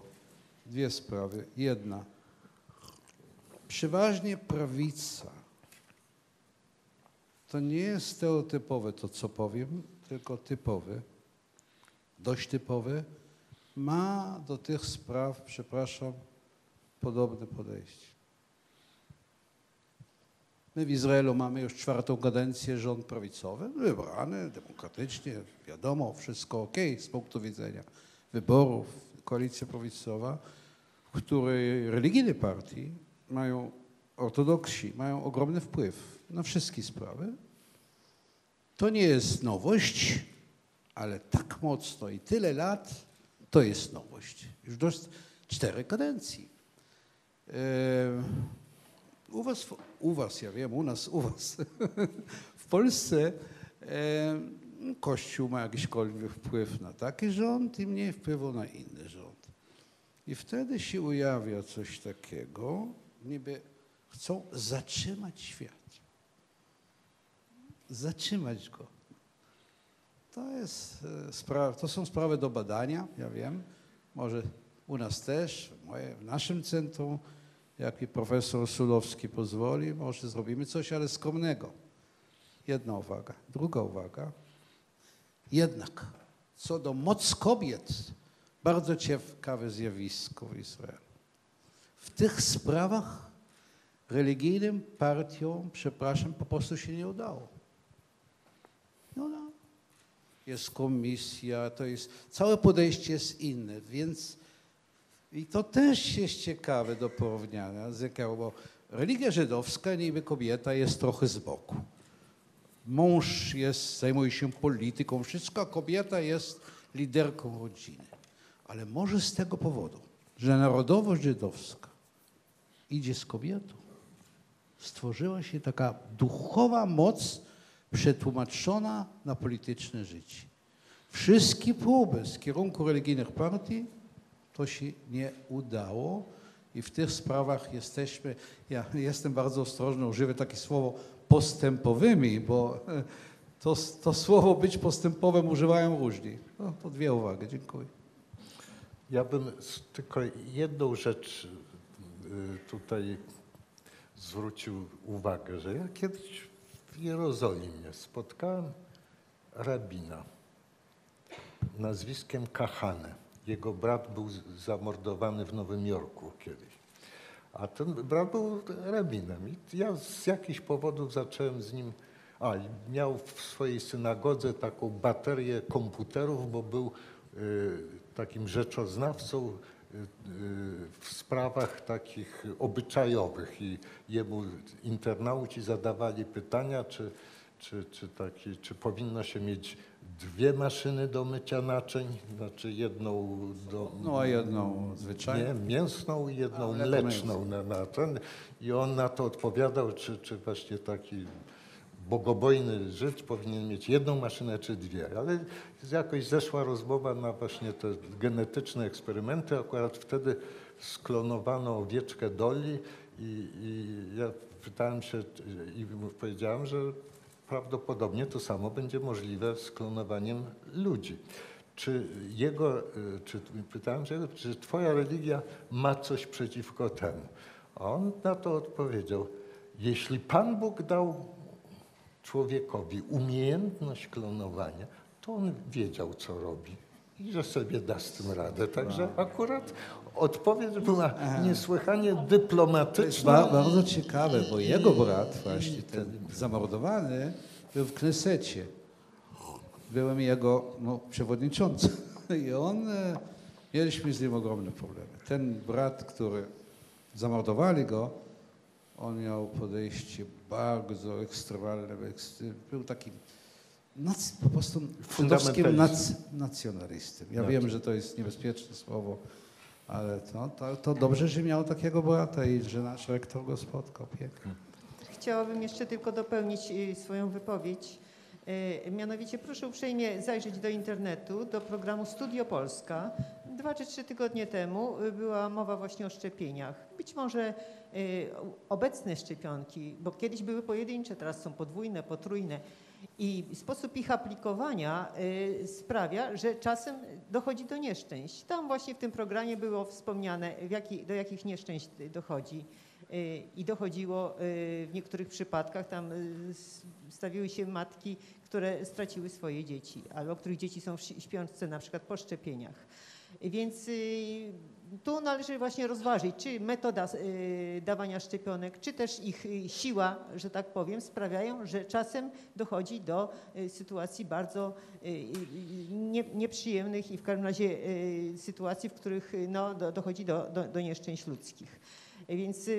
Dwie sprawy. Jedna. Przeważnie prawica to nie jest stereotypowe to, co powiem, tylko typowe, dość typowe, ma do tych spraw, przepraszam, podobne podejście. My w Izraelu mamy już czwartą kadencję rząd prawicowy, wybrany demokratycznie, wiadomo, wszystko ok z punktu widzenia wyborów, koalicja prawicowa, w której religijne partii mają, ortodoksi mają ogromny wpływ na wszystkie sprawy. To nie jest nowość, ale tak mocno i tyle lat to jest nowość. Już dość cztery kadencji. E, U was, u was, ja wiem, u nas, u was. W Polsce e, Kościół ma jakiśkolwiek wpływ na taki rząd i mniej wpływu na inny rząd. I wtedy się ujawia coś takiego, niby chcą zatrzymać świat. Zatrzymać go. To jest e, to są sprawy do badania, ja wiem. Może u nas też, w naszym centrum, jak i profesor Sulowski pozwoli, może zrobimy coś, ale skromnego. Jedna uwaga. Druga uwaga. Jednak co do moc kobiet, bardzo ciekawe zjawisko w Izraelu. W tych sprawach religijnym partiom, przepraszam, po prostu się nie udało. Nie udało. Jest komisja, to jest, całe podejście jest inne, więc i to też jest ciekawe do porównania, z jakiego, bo religia żydowska, niby kobieta jest trochę z boku. Mąż jest, zajmuje się polityką, wszystko, a kobieta jest liderką rodziny. Ale może z tego powodu, że narodowość żydowska idzie z kobietą, stworzyła się taka duchowa moc przetłumaczona na polityczne życie. Wszystkie próby z kierunku religijnych partii to się nie udało i w tych sprawach jesteśmy, ja jestem bardzo ostrożny, używam takie słowo postępowymi, bo to, to słowo być postępowym używają różni. No, to dwie uwagi, dziękuję. Ja bym tylko jedną rzecz y, tutaj zwrócił uwagę, że ja kiedyś w Jerozolimie spotkałem rabina nazwiskiem Kahane. Jego brat był zamordowany w Nowym Jorku kiedyś. A ten brat był rabinem. I ja z jakichś powodów zacząłem z nim. A, miał w swojej synagodze taką baterię komputerów, bo był y, takim rzeczoznawcą y, y, w sprawach takich obyczajowych i jemu internauci zadawali pytania, czy, czy, czy, taki, czy powinno się mieć dwie maszyny do mycia naczyń, znaczy jedną do... No a jedną Nie, zwyczajną. mięsną i jedną A, mleczną na, na ten. I on na to odpowiadał, czy, czy właśnie taki bogobojny Żyd powinien mieć jedną maszynę czy dwie. Ale jakoś zeszła rozmowa na właśnie te genetyczne eksperymenty. Akurat wtedy sklonowano owieczkę Doli i, i ja pytałem się i powiedziałem, że prawdopodobnie to samo będzie możliwe z klonowaniem ludzi. Czy jego, y, czy pytałem się, czy twoja religia ma coś przeciwko temu? A on na to odpowiedział, jeśli Pan Bóg dał człowiekowi umiejętność klonowania, to on wiedział, co robi i że sobie da z tym radę. Także akurat odpowiedź była niesłychanie dyplomatyczna. Ba, bardzo ciekawe, bo jego brat, właśnie ten zamordowany, był w Knesecie. Byłem jego no, przewodniczącym i on, e, mieliśmy z nim ogromne problemy. Ten brat, który zamordowali go, on miał podejście bardzo ekstremalne, ekst- był takim nac, po prostu żydowskim nac, Fundamentalistą. nacjonalistą. Ja wiem, że to jest niebezpieczne słowo, ale to, to, to dobrze, że miał takiego brata i że nasz rektor go spotkał pięknie. Chciałabym jeszcze tylko dopełnić y, swoją wypowiedź. Y, Mianowicie proszę uprzejmie zajrzeć do internetu, do programu Studio Polska. Dwa czy trzy tygodnie temu y, była mowa właśnie o szczepieniach. Być może obecne szczepionki, bo kiedyś były pojedyncze, teraz są podwójne, potrójne. I sposób ich aplikowania y, sprawia, że czasem dochodzi do nieszczęść. Tam właśnie w tym programie było wspomniane, jaki, do jakich nieszczęść dochodzi. Y, I dochodziło y, w niektórych przypadkach, tam stawiły się matki, które straciły swoje dzieci, albo których dzieci są w śpiączce na przykład po szczepieniach. Więc tu należy właśnie rozważyć, czy metoda y, dawania szczepionek, czy też ich y, siła, że tak powiem, sprawiają, że czasem dochodzi do y, sytuacji bardzo nie, nieprzyjemnych i w każdym razie sytuacji, w których no, do, dochodzi do, do, do nieszczęść ludzkich. Więc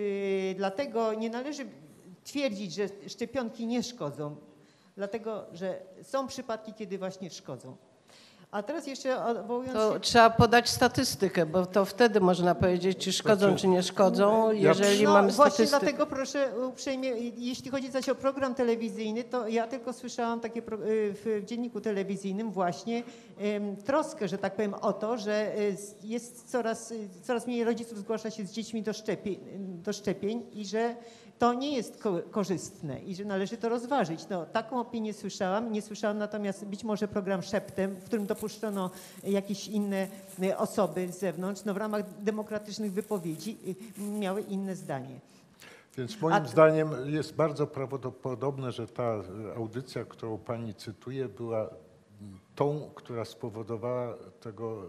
dlatego nie należy twierdzić, że szczepionki nie szkodzą, dlatego że są przypadki, kiedy właśnie szkodzą. A teraz jeszcze odwołując To się... trzeba podać statystykę, bo to wtedy można powiedzieć, czy szkodzą, Znaczy, czy nie szkodzą, jeżeli no, mamy właśnie statystykę. dlatego proszę uprzejmie, jeśli chodzi zaś o program telewizyjny, to ja tylko słyszałam takie y, w, dzienniku telewizyjnym właśnie troskę, że tak powiem, o to, że y, jest coraz, y, coraz mniej rodziców zgłasza się z dziećmi do szczepień, do szczepień i że to nie jest ko- korzystne i że należy to rozważyć. No, taką opinię słyszałam. Nie słyszałam natomiast być może program Szeptem, w którym dopuszczono jakieś inne y, osoby z zewnątrz, no w ramach demokratycznych wypowiedzi y, miały inne zdanie. Więc moim zdaniem jest bardzo prawdopodobne, że ta audycja, którą pani cytuje, była tą, która spowodowała tego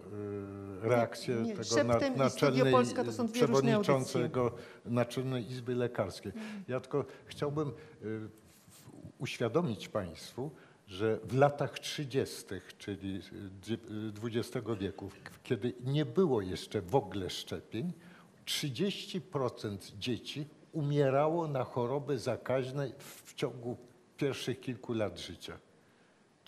e, reakcję Nie, nie, tego Szeptem Studio naczelnej Polska to są dwie przewodniczącego Naczelnej Izby Lekarskiej. Ja tylko chciałbym w- uświadomić państwu, że w latach 30., czyli XX wieku, kiedy nie było jeszcze w ogóle szczepień, 30% dzieci umierało na choroby zakaźne w ciągu pierwszych kilku lat życia.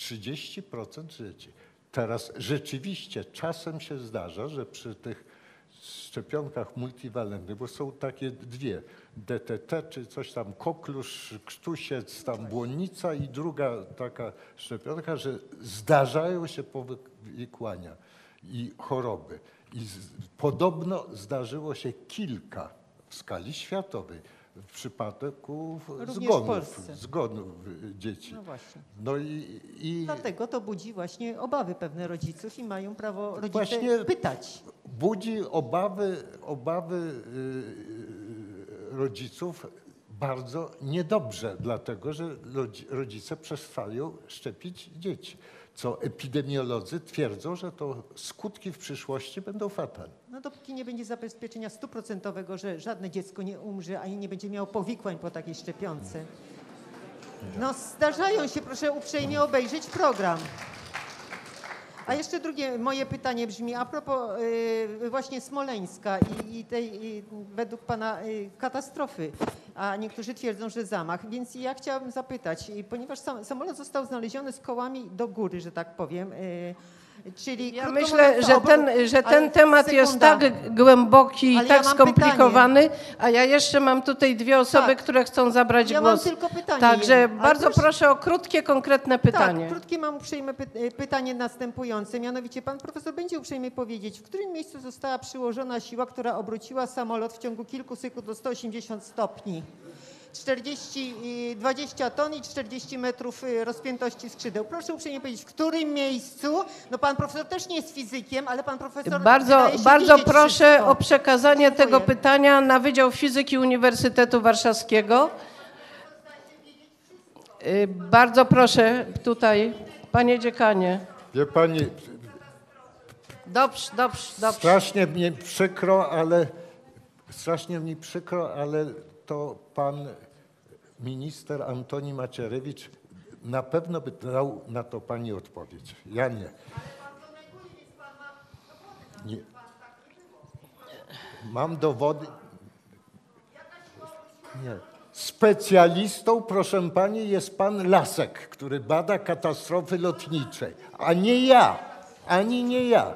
30% dzieci. Teraz rzeczywiście czasem się zdarza, że przy tych szczepionkach multiwalentnych, bo są takie dwie, DTT czy coś tam, koklusz, krztusiec, tam błonnica i druga taka szczepionka, że zdarzają się powikłania i choroby. I z, podobno zdarzyło się kilka w skali światowej w przypadku Również zgonów, zgonów y, dzieci. No właśnie. No i, i Dlatego to budzi właśnie obawy pewne rodziców i mają prawo rodzice Właśnie- pytać. budzi obawy, obawy y, rodziców bardzo niedobrze, dlatego że rodzi- rodzice przestają szczepić dzieci, co epidemiolodzy twierdzą, że to skutki w przyszłości będą fatalne. No dopóki nie będzie zabezpieczenia stuprocentowego, że żadne dziecko nie umrze, ani nie będzie miało powikłań po takiej szczepionce. No zdarzają się, proszę uprzejmie obejrzeć program. A jeszcze drugie moje pytanie brzmi, a propos y, właśnie Smoleńska i, i tej według pana y, katastrofy, a niektórzy twierdzą, że zamach, więc ja chciałabym zapytać, ponieważ sam, samolot został znaleziony z kołami do góry, że tak powiem, y, czyli Ja myślę, że ten, że ten temat jest sekunda. tak głęboki i Ale ja tak mam skomplikowany, a ja jeszcze mam tutaj dwie osoby, Tak. które chcą zabrać Ja mam głos. tylko pytanie Także bardzo proszę- proszę o krótkie, konkretne pytanie. Tak, krótkie mam uprzejme y, pytanie następujące. Mianowicie pan profesor będzie uprzejmie powiedzieć, w którym miejscu została przyłożona siła, która obróciła samolot w ciągu kilku sekund do 180 stopni? 40, y, 20 ton i 40 metrów y, rozpiętości skrzydeł. Proszę uprzejmie powiedzieć, w którym miejscu? No pan profesor też nie jest fizykiem, ale pan profesor Bardzo, bardzo proszę wszystko. o przekazanie Dziękuję. tego pytania na Wydział Fizyki Uniwersytetu Warszawskiego. Y, Bardzo proszę tutaj, panie dziekanie. Wie pani, Dobrze, dobrze, dobrze. Strasznie mi przykro, ale strasznie mi przykro, ale to pan minister Antoni Macierewicz na pewno by dał na to pani odpowiedź. Ja nie. nie. Mam dowody. Nie. Specjalistą, proszę pani, jest pan Lasek, który bada katastrofy lotnicze, a nie ja, ani nie ja,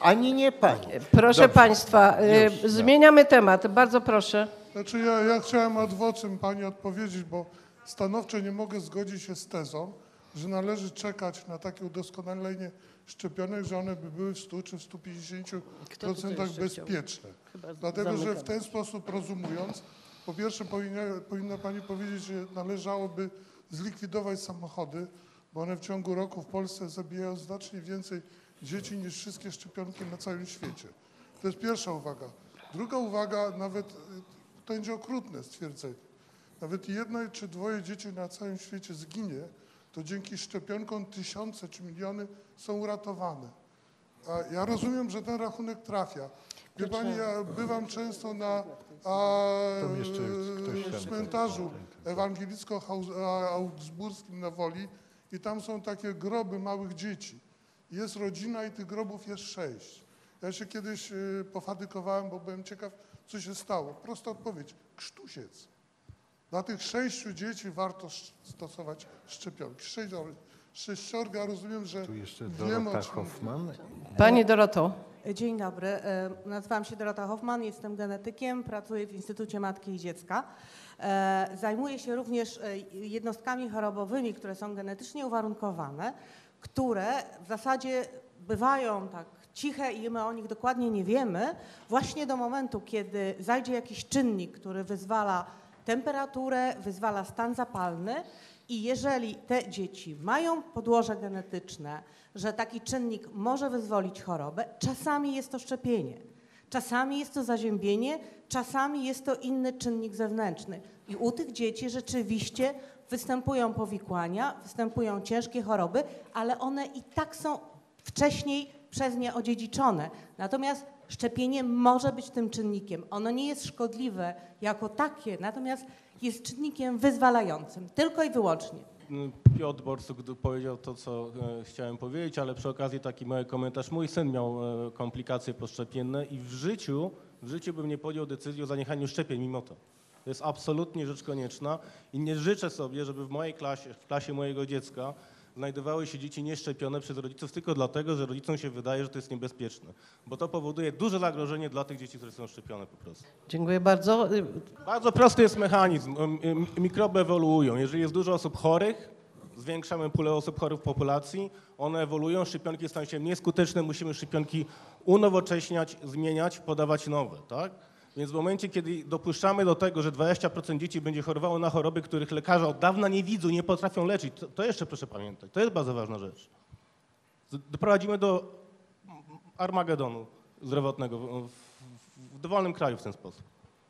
ani nie pani. Proszę Dobrze. Państwa, y, Już, no. zmieniamy temat. Bardzo proszę. Znaczy ja, ja chciałem ad vocem pani odpowiedzieć, bo stanowczo nie mogę zgodzić się z tezą, że należy czekać na takie udoskonalenie szczepionek, że one by były w 100 czy w 150% jeszcze chciał? bezpieczne. Dlatego, że w ten sposób rozumując, po pierwsze powinna, powinna pani powiedzieć, że należałoby zlikwidować samochody, bo one w ciągu roku w Polsce zabijają znacznie więcej dzieci niż wszystkie szczepionki na całym świecie. To jest pierwsza uwaga. Druga uwaga, nawet to będzie okrutne stwierdzenie. Nawet jedno czy dwoje dzieci na całym świecie zginie, to dzięki szczepionkom tysiące czy miliony są uratowane. A ja rozumiem, że ten rachunek trafia. Wie pani, ja bywam często na a, e, cmentarzu ewangelicko-augsburskim na Woli i tam są takie groby małych dzieci. Jest rodzina i tych grobów jest sześć. Ja się kiedyś y, pofadykowałem, bo byłem ciekaw, co się stało. Prosta odpowiedź. Krztusiec. Dla tych sześciu dzieci warto stosować szczepionki. Sześcior- Sześciorga, rozumiem, że Tu jeszcze Dorota Hoffman. Pani Doroto. Dzień dobry, e, nazywam się Dorota Hoffman, jestem genetykiem, pracuję w Instytucie Matki i Dziecka. E, Zajmuję się również e, jednostkami chorobowymi, które są genetycznie uwarunkowane, które w zasadzie bywają tak ciche i my o nich dokładnie nie wiemy, właśnie do momentu, kiedy zajdzie jakiś czynnik, który wyzwala temperaturę, wyzwala stan zapalny i jeżeli te dzieci mają podłoże genetyczne, że taki czynnik może wyzwolić chorobę, czasami jest to szczepienie, czasami jest to zaziębienie, czasami jest to inny czynnik zewnętrzny. I u tych dzieci rzeczywiście występują powikłania, występują ciężkie choroby, ale one i tak są wcześniej przez nie odziedziczone. Natomiast szczepienie może być tym czynnikiem. Ono nie jest szkodliwe jako takie, natomiast jest czynnikiem wyzwalającym, tylko i wyłącznie. Piotr Borsuk powiedział to, co e, chciałem powiedzieć, ale przy okazji taki mały komentarz. Mój syn miał e, komplikacje poszczepienne i w życiu, w życiu bym nie podjął decyzji o zaniechaniu szczepień mimo to. To jest absolutnie rzecz konieczna i nie życzę sobie, żeby w mojej klasie, w klasie mojego dziecka znajdowały się dzieci nieszczepione przez rodziców tylko dlatego, że rodzicom się wydaje, że to jest niebezpieczne. Bo to powoduje duże zagrożenie dla tych dzieci, które są szczepione po prostu. Dziękuję bardzo. Bardzo prosty jest mechanizm. Mikroby ewoluują. Jeżeli jest dużo osób chorych, zwiększamy pulę osób chorych w populacji, one ewoluują, szczepionki stają się nieskuteczne, musimy szczepionki unowocześniać, zmieniać, podawać nowe, tak? Więc w momencie, kiedy dopuszczamy do tego, że 20% dzieci będzie chorowało na choroby, których lekarze od dawna nie widzą, nie potrafią leczyć, to, to jeszcze proszę pamiętać, to jest bardzo ważna rzecz. Doprowadzimy do Armagedonu zdrowotnego w, w, w dowolnym kraju w ten sposób.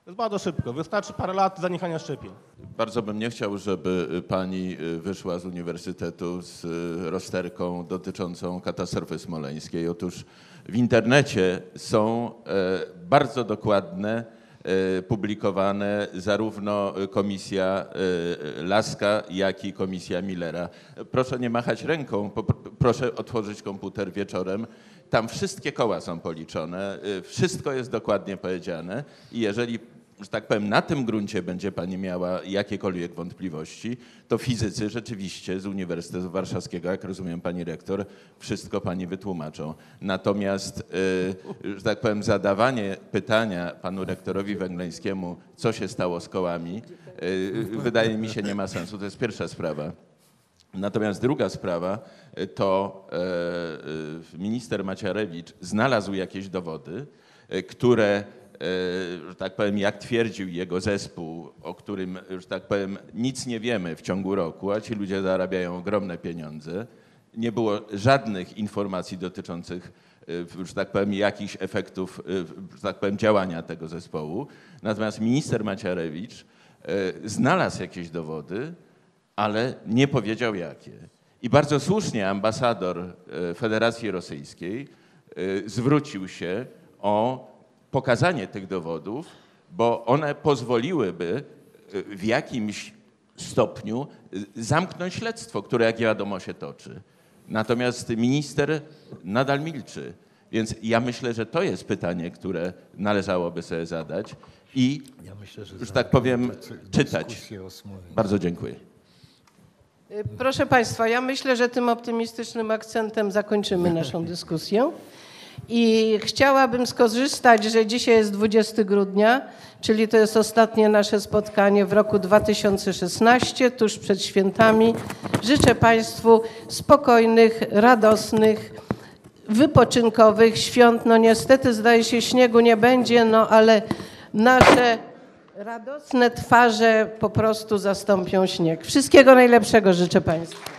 To jest bardzo szybko. Wystarczy parę lat zaniechania szczepień. Bardzo bym nie chciał, żeby y, pani y, wyszła z uniwersytetu z y, rozterką dotyczącą katastrofy smoleńskiej. Otóż w internecie są e, bardzo dokładne, e, publikowane zarówno komisja e, Laska, jak i komisja Millera. Proszę nie machać ręką, proszę otworzyć komputer wieczorem. Tam wszystkie koła są policzone, wszystko jest dokładnie powiedziane i jeżeli że tak powiem, na tym gruncie będzie pani miała jakiekolwiek wątpliwości, to fizycy rzeczywiście z Uniwersytetu Warszawskiego, jak rozumiem pani rektor, wszystko pani wytłumaczą. Natomiast, y, że tak powiem, zadawanie pytania panu rektorowi Węgleńskiemu, co się stało z kołami, y, wydaje mi się nie ma sensu. To jest pierwsza sprawa. Natomiast druga sprawa y, to e, minister Maciarewicz znalazł jakieś dowody, które, że tak powiem, jak twierdził jego zespół, o którym, że tak powiem, nic nie wiemy w ciągu roku, a ci ludzie zarabiają ogromne pieniądze. Nie było żadnych informacji dotyczących, e, że tak powiem, jakichś efektów, e, że tak powiem, działania tego zespołu. Natomiast minister Maciarewicz e, znalazł jakieś dowody, ale nie powiedział jakie. I bardzo słusznie ambasador e, Federacji Rosyjskiej zwrócił się o pokazanie tych dowodów, bo one pozwoliłyby y, w jakimś stopniu y, zamknąć śledztwo, które jak wiadomo się toczy. Natomiast minister nadal milczy. Więc ja myślę, że to jest pytanie, które należałoby sobie zadać i, Ja myślę, że że tak powiem, czytać. Bardzo dziękuję. Y, Proszę Państwa, ja myślę, że tym optymistycznym akcentem zakończymy naszą dyskusję. I chciałabym skorzystać, że dzisiaj jest 20 grudnia, czyli to jest ostatnie nasze spotkanie w roku 2016, tuż przed świętami. Życzę Państwu spokojnych, radosnych, wypoczynkowych świąt. No niestety zdaje się śniegu nie będzie, no ale nasze radosne twarze po prostu zastąpią śnieg. Wszystkiego najlepszego życzę Państwu.